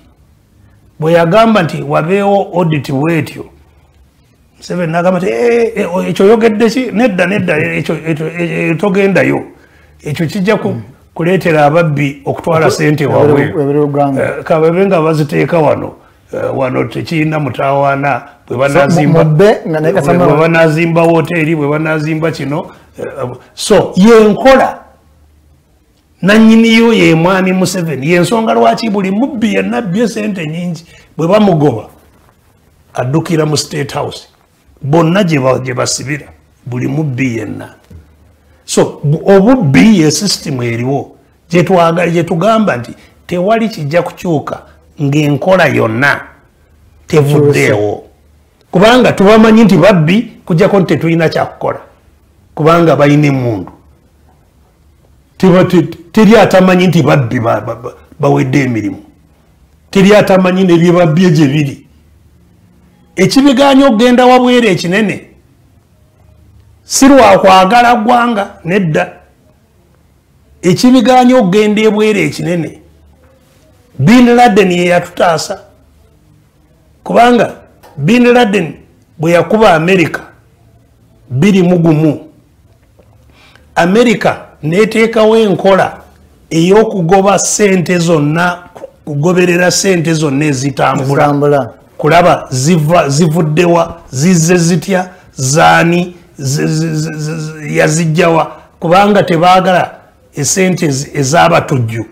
bwe yagamba nti wabeewo audit bwetyo museveni nagamba nti "Eh, eh, o- ekyo oyogedde ki? Nedda nedda ekyo togendayo. Ekyo kijja ku- kuleetera ababbi okutwala sente Eh, kababe nga baziteeka wano eh, wano tekirina mutawaana bwe banazimba woteeri bwe banazimba kino eh, so yenkola nanyiniyo ye mwami museveni. Yensonga lwaki buli mubbi yenna abbye sente nyingi bwe bamugoba addukira mu state house bonna gye ba- gye basibira buli mubbi yenna. So bu- obubbi ye sisitimu eriwo gyetugamba nti tewali kijja kukyuka ng'enkola yonna tevuddeewo. Kubanga tubamanyi nti babbi kujjako nti tetulina kyakukola kubanga balina emundu teri atamanyi nti babbi ba- ba- ba- bawedde emirimu. Teri atamanyi nebyebabbye gye biri ekibiganya okugenda wabwere ekinene si lwakwagala ggwanga nedda. Ekibiganya okugenda ebwere ekinene bin laden ye yatutaasa kubanga bin laden bwe yakuba amerika biri mugumu amerika neteekawo enkola ey'okugoba sente zonna kugoberera sente zonna ezitambula. Zitambula kulaba ziva zivuddewa zizze zitya zaani zi- zi- zi- zi- zi- yazijjawa kubanga tebaagala esente ez'abatujju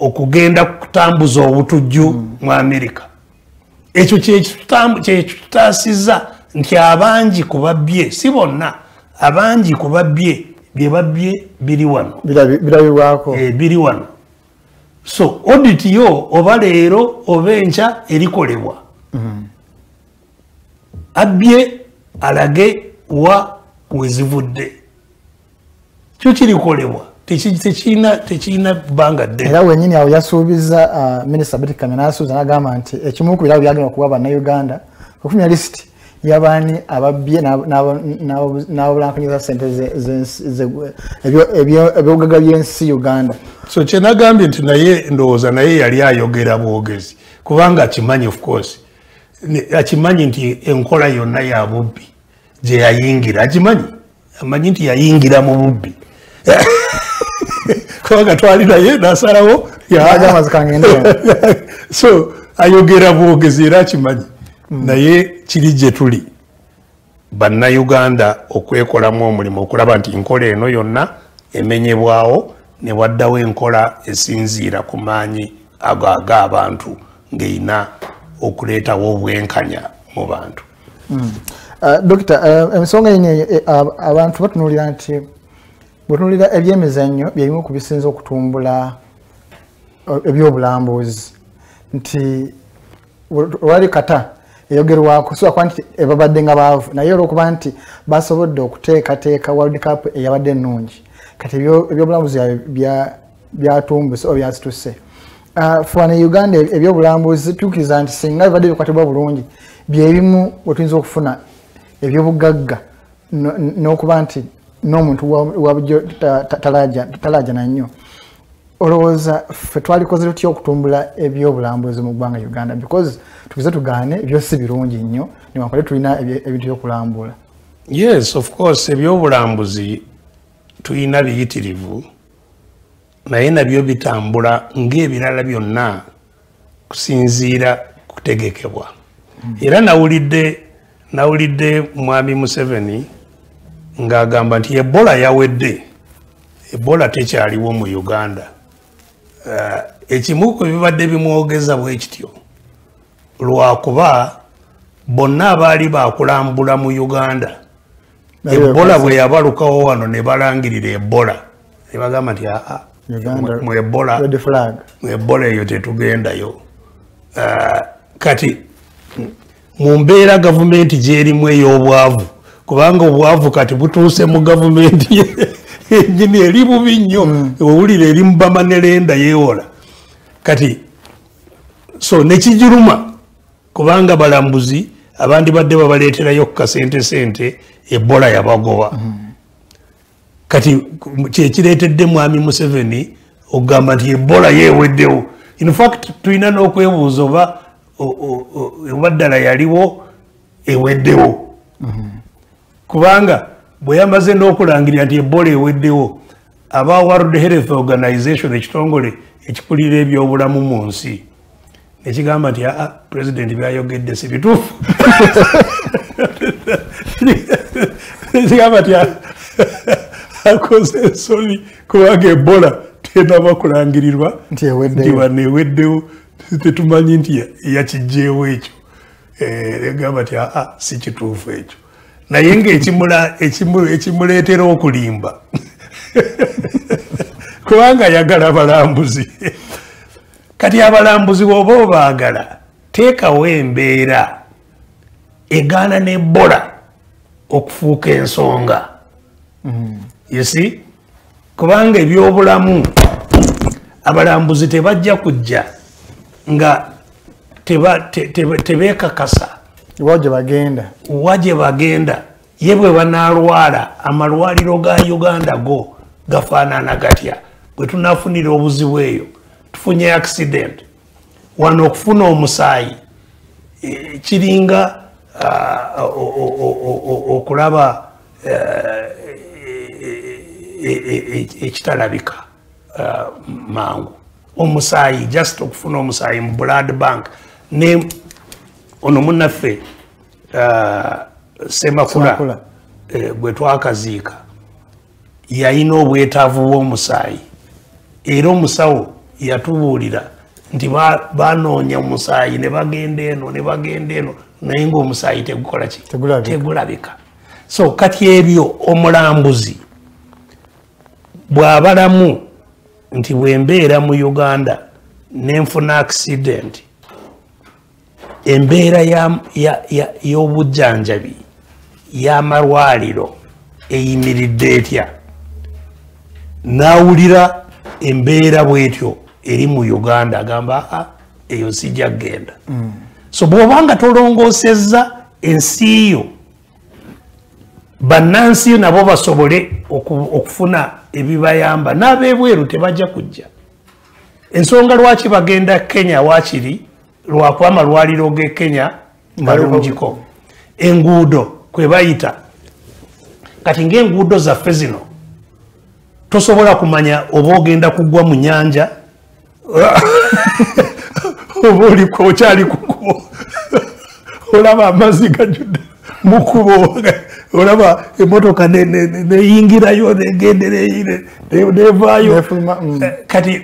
okugenda kutambuza obutujju mu amerika ekyo kyekitutaasizza nti abangi ku babbye si bonna abangi ku babbye bye babbye biri wano. Birabi- birabibwako. Eh, biri wano. So audit yo oba leero oba enkya erikolebwa abbye alage wa wezivudde. Kyo kirikolebwa? Teki- tekirina bbanga ddene era wenyini awo yasuubiza uh, minisita beti kamya nasuubiza nagamba nti ekimu ku birabo byagenda okuwa bannayuganda okufumya lisiti yabaani ababbye n'abobulankanyiza sente ze- z'ensi- ze- ebyo- ebyo- ebyobugagga by'ensi uganda. So kyenagambye nti naye ndowooza naye yali ayogera bwogezi kubanga akimanyi of course akimanyi nti enkola yonna ya bubbi gye yayingira akimanyi? Amanyi nti yayingira mu bubbi. Kubanga twali naye nasalawo. So ayogera bwogezi era akimanyi. Naye kiri gye tuli. Bannayuganda okwekolamu omulimu okulaba nti nkola eno yonna emenyebwawo ne waddawo enkola esinziira ku maanyi ago ag'abantu ng'erina okuleetawo obwenkanya mu bantu. Uh, dokita uh, ensonga eh, ab- abantu batunuulira nti bwetunulira ebyemizannyo byebimu ku bisinza okutumbula uh, ebyobulambuzi. Nti olwali kata eyogerwako siba kuba nti ebabadde nga baavu. Naye olwokuba nti basobodde okuteekateeka world cup eyabadde ennungi. Kati ebyo- ebyobulambuzi byabwe bya- byatumbuse oba byasituse Uh, fwana uganda ebyobulambuzi tukiriza nti singa bibadde bikwatibwa bulungi byebimu wetuyinza okufuna ebyobugagga no- n'okuba nti n'omuntu wa- wa bulijjo ta- ta- talaja talajana nnyo. Olowooza ffe twalikoze tutya okutumbula ebyobulambuzi mu ggwanga uganda? Because tukize tugaane ebyo si birungi nnyo niwankole tulina ebintu byokulambula. Yes of course ebyobulambuzi tulina biyitirivu naye nabyo bitambula ng'ebirala byonna kusinziira kutegekebwa. Era nawulidde nawulidde mwami museveni ng'agamba nti ebola yawedde. Ebola tekyaliwo mu uganda. Eh, ekimu ku bibadde bimwogeza bwe kityo lwakuba bonna abaali bakulambula mu uganda. Ebola bwe yabalukawo wano ne balangirira ebola. Ne bagamba nti aa mu ebola eyo tetugendayo. Ah, kati mu mbeera gavumenti gyerimu ey'obwavu kubanga obwavu kati butuuse mu gavumenti enyini eri bubi nnyo. Owulira eri mu bamanerenda yeewola. Kati so nekijiruma kubanga balambuzi abandi badde babaleeterayo ku kasente sente ebola yabagoba kati kyekireetedde mwami museveni okugamba nti ebola yeeweddewo. Infact tulina n'okwebuuza oba oba ddala yaliwo eweddewo. Kubanga bwe yamaze n'okulangirira nti ebola eweddewo aba world health organization ekitongole ekikulira ebyobulamu mu nsi nekigamba nti aa pulezidenti byayogedde si bituufu. Nekigamba nti "Ah, akoze ensoni kubanga ebola tenaba kulangirirwa Nti wano eweddewo tetumanyi nti ya- yakijjeewo ekyo. Eh, egamba nti aa si kituufu ekyo. Naye ngaekimula ekimu- ekimuleetera okulimba. Kubanga ayagala abalambuzi. Kati abalambuzi bwoba obaagala teekawo embeera egaana n'ebola okufuuka ensonga yesi kubanga ebyobulamu abalambuzi tebajja kujja nga tebeekakasa. Gye bagenda? Wa gye bagenda? Ye bwe banaalwala amalwaliro ga uganda go gafaanana gatya? Bwe tunafunira obuzibu eyo tufunye accident. Wano okufuna omusaayi eh, kiringa okulaba e- e- e- ekitalabika ah, mangu. Omusaayi just okufuna omusaayi mu blood bank ne ono munnaffe ah, semakula eh, gwe twakaziika yalina obwetaavu bw'omusaayi. Era omusawo yatubuulira nti ba- banoonya omusaayi ne bagenda eno ne bagenda eno naye ngaomusaayi tegukola ki? Tegulabika. tegulabika. So kati ebyo omulambuzi bw'abalamu nti bwembeera mu uganda nenfuna accident embeera ya- ya- ya- y'obujjanjabi y'amalwaliro eyimiridde etya? N'awulira embeera bwetyo eri mu uganda agamba aa eyo sijja kgenda. So bw'obanga tolongoosezza ensi yo bannansi nabo basobole oku- okufuna ebibayamba. N'abebweru tebajja kujja. Ensonga lwaki bagenda kenya waakiri? Lwakuba amalwaliro g'e kenya malungiko enguudo kwe bayita. Kati ng'enguudo zaffe zino tosobola kumanya oba ogenda kugwa mu nyanja oba okyali ku kubo olaba amazzi gajjudde mu kubo olaba emotoka ne- ne- ne- neyingirayo negendereire nevaayo. Mm. Eh, kati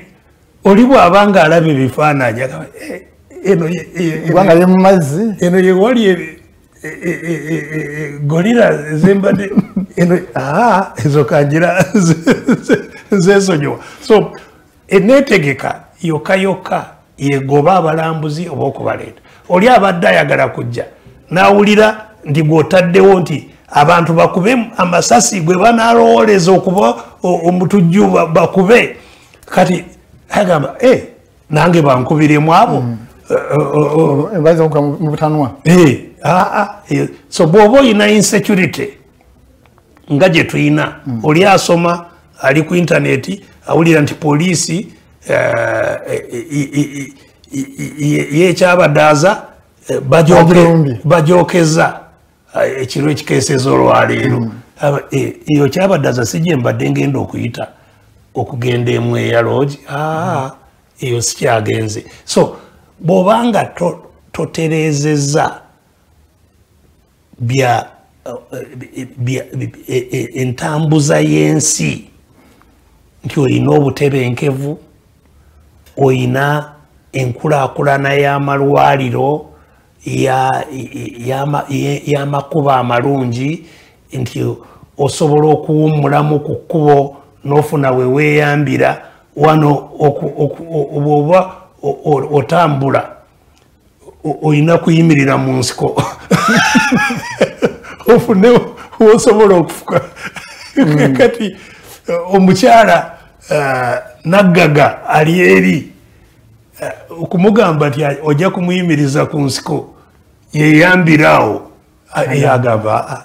oli bw'aba nga alaba ebifaananyi "Eh, eno ye- ye- kubanga ye mu mazzi. eno yewali e- e- e- golira zembadde eno aa ezo kanjira zesonyiwa. So eneetegeka yokka yokka yegoba abalambuzi oba okubaleeta. Oli abadde ayagala kujja n'awulira nti gw'otaddewo nti abantu bakube amasasi gwe banalowooleza okuba omutujju ba- bakube kati agamba e nange bankubiremu abo Eh, eh, eh, baza okukola mu butanwa Eh, ah, ah, eh, so bw'oba olina insecurity nga gye tulina oli asoma ali ku intaneti awulira nti poliisi eh, yekyabadaaza eh, bajokeza eh, ekiro ekikeeseza olwaleero. Aba- eh, eyo kyabadaaza si gye mbadde ngenda okuyita okugenda emweya lodge. Aa eyo sikyagenze so bw'obanga to- totereezezza bya bya- e- e- entambuza y'ensi nti olina obutebenkevu olina enkulaakulana y'amalwaliro y'amakubo amalungi nti osobola okuwummulamu ku kkubo n'ofuna we weeyambira wano bw'oba otambula olina kuyimirira mu nsiko. Ofune wosobola okufuka. Kati uh, omukyala uh, naggaga ali eri uh, okumugamba nti a- ojja kumuyimiriza ku nsiko yeyambiraawo yagamba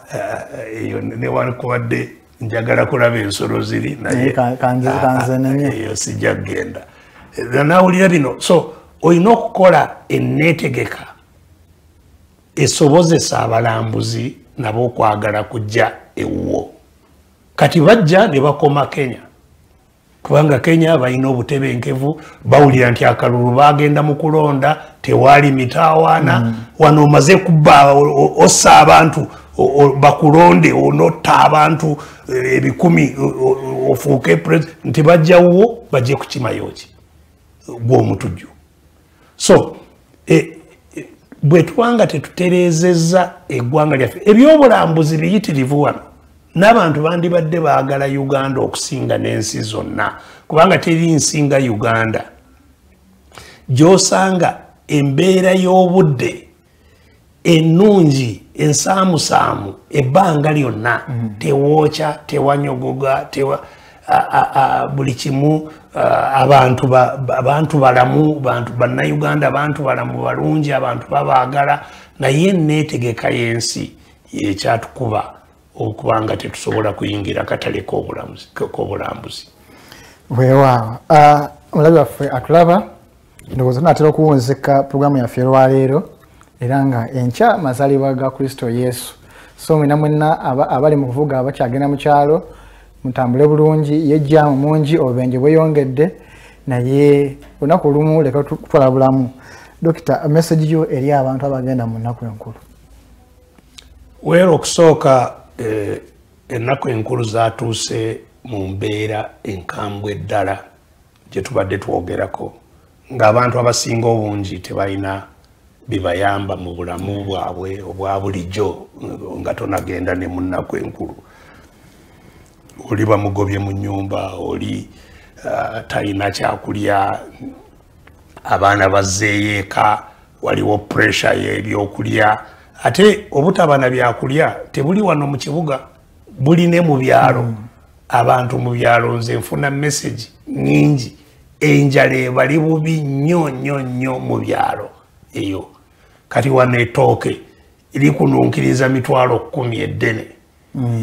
eyo newankubadde njagala kulaba ensolo ziri naye Naye ka- kanze- ah, kanzenenye. ah, eyo sijja kgenda nawulira bino so olina okukola eneetegeka esobozesa abalambuzi nabo okwagala kujja ewuwo. Kati bajja ne bakoma kenya kubanga kenya balina obutebenkevu bawulira nti akalulu bagenda mu kulonda tewaali mitaawaana. Wano omaze kubba ossa abantu bakulonde onotta abantu eh, ebikumi ofuuke president nti bajjawuwo bajje kukimayoki gw'omutujju. So e, e, bwe tubanga tetutereezezza eggwanga lyaffe ebyobulambuzi biyitirivu wano n'abantu bandibadde baagala uganda okusinga n'ensi zonna kubanga teri nsi nga uganda. Gy'osanga embeera y'obudde ennungi ensaamusaamu ebbanga lyonna tewookya tewanyogoga tewa buli kimu abantu ba- ba- abantu balamu bantu bannayuganda abantu balamu balungi abantu babaagala naye neetegeka y'ensi yekyatukuba okuba nga tetusobola kuyingira katale k'obulambuzi weewaawo Ah, mulabi waffe atulaba ndowooza naatera okuwunzika puroguramu yaffe olwaleero era nga enkya mazaalibwa ga kristo yesu. So mwena mwenna aba- abali mu kuvuga abakyagenda mu kyalo mutambule bulungi yejjaamu mungi obubenje bweyongedde naye olunaku olumu leka tu- kutwala bulamu. Dokita message yo eri abantu abagenda mu nnaku enkulu. Weera okusooka ennaku enkulu zatuuse mu mbeera enkambwe ddala gye tubadde twogerako ng'abantu abasinga obungi tebalina bibayamba mu bulamu bwabwe obwa bulijjo nga tonagenda ne mu nnaku enkulu. Oli bamugobye mu nyumba oli uh, talina kyakulya abaana bazzeeyo eka waliwo puresha y'ebyokulya ate obutaba na byakulya tebuli wano mu kibuga buli ne mu byalo. Abantu mu byalo nze nfuna mesagi nyingi enjala ebali bubi nnyo nnyo nnyo mu byalo eyo. Kati wano etooke erikununkiriza mitwalo kumi eddene.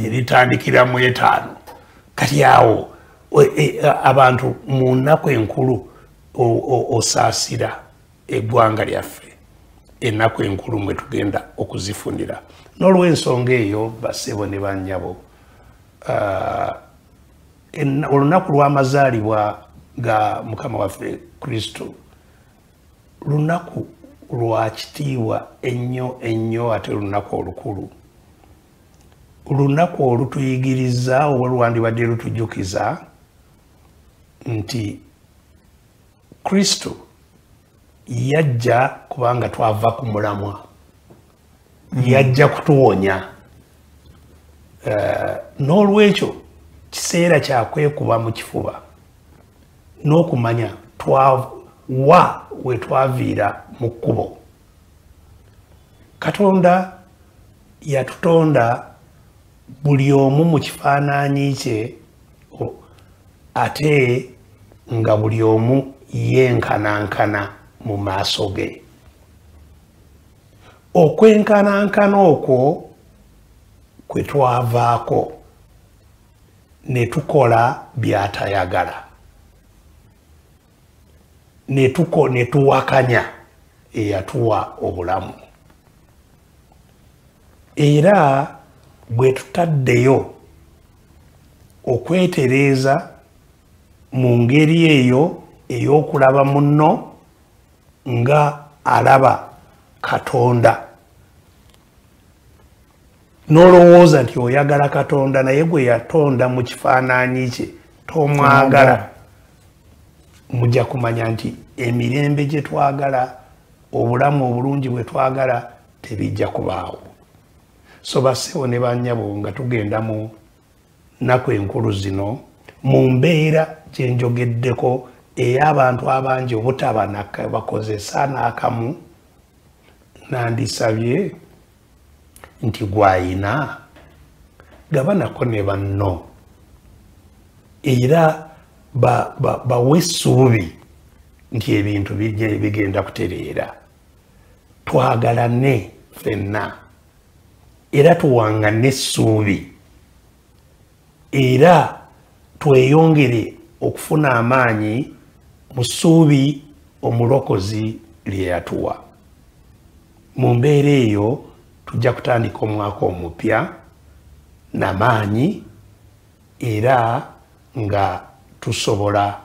Eritandikira mu etaano. Kati awo e- abantu mu nnaku enkulu osaasira eggwanga lyaffe ennaku enkulu mwe tugenda okuzifunira. N'olw'ensonga eyo bassebo ne bannyabo ah, olunaku lw'amazaalibwa ga mukama waffe kristo lunaku lwa kitiibwa ennyo ennyo ate lunaku olukulu. Olunaku olutuyigiriza oba lwandibadde lutujjukiza nti kristo yajja kubanga twava ku mulamwa. Yajja kutuwonya. Eh, n'olwekyo kiseera kyakwekuba mu kifuba n'okumanya wa we twaviira mu kkubo. Katonda yatutonda buli omu mu kifaananyi kye ate nga buli omu yenkanankana mu maaso ge. Okwenkanankana okwo kwe twavaako ne tukola byatayagala ne tuwakanya eyatuwa obulamu. Era bwe tutaddeyo okwetereeza mu ngeri eyo ey'okulaba munno nga alaba katonda. N'olowooza nti oyagala katonda naye gwe yatonda mu kifaananyi kye tomwagala. Mujja kumanya nti emirembe gye twagala obulamu obulungi bwe twagala tebijja kubaawo. So bassewo ne bannyabo nga tugenda mu nnaku enkulu zino mu mbeera gye njogeddeko ey'abantu abangi obutaba bakozesa n'akamu nandisabye nti gwayina gabanako ne banno. Era ba- ba- bawe essuubi nti ebintu bijja- bigenda kutereera. Twagalane ffenna era tuwangane essuubi. Era tweyongere okufuna amaanyi mu ssuubi omulokozi lye yatuwa. Mu mbeera eyo tujja kutandika omwaka omupya namaanyi era nga tusobola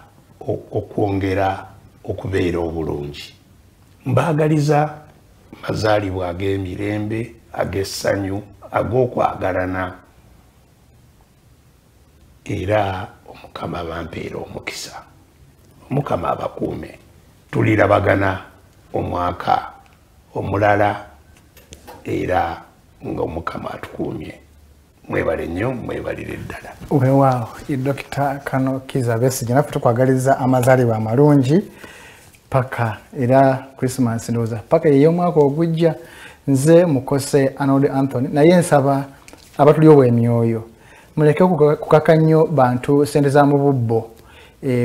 okwongera okubeera obulungi. Mbaagaliza mazaalibwa ag'emirembe ag'essanyu ag'okwagalana era omukama bampeera omukisa omukama abakuume tulirabagana omwaka omulala era nga omukama atukuumye. Mwebale nnyo mwebalire ddala. Weewaawo dokita kano kiza besige naffe tukwagaliza amazaalibwa amalungi paka era christmas ndowooza paka yey'omwaka ogujja nze mukose arnold anthony. Naye nsaba abatuli obwemyoyo muleke kuka- kukaka nnyo bantu sente za mu bubbo eh,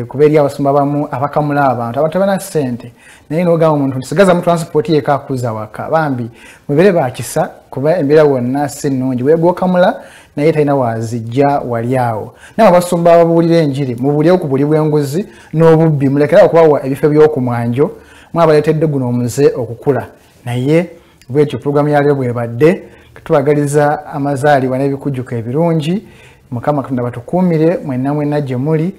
kuba eri abasumba bamu abakamula abantu tebana sente naye nogamba omuntu nti sigaza mu transport yeka akuza waka bambi mubere bakisa kuba embeera wonna si nnungi wegokamula naye talina wazijja wali awo. Naye abasumba ababuulira enjiri mubulyewo ku buli bw'enguzi n'obubbi mulekerawo okubawa ebifo by'okumwanjo mwabaleetedde guno omuze okukula. Naye bwetyo pulogulaamu yalyo bwebadde tubagaliza amazaalibwa n'ebikujjuko ebirungi mukama katonda batukuumire mwenna mwenna gye muli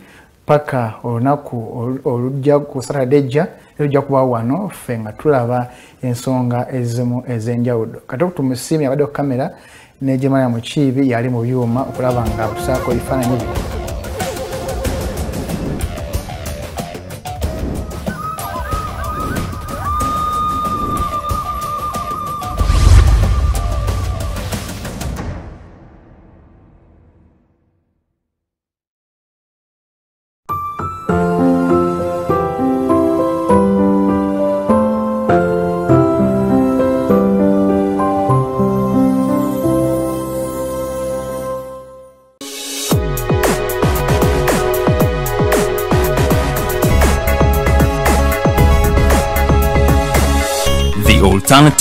paka olunaku olu- olujja ku saturday ejja erujja kuba wano ffe nga tulaba ensonga ezimu ez'enjawulo. Kati tumusiimi abadde ku kamera nejemanya mukiibi yali mu byuma okulaba nga tusaako ebifaananyi bino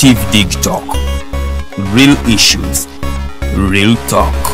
The Dig Talk. Real issues, real talk.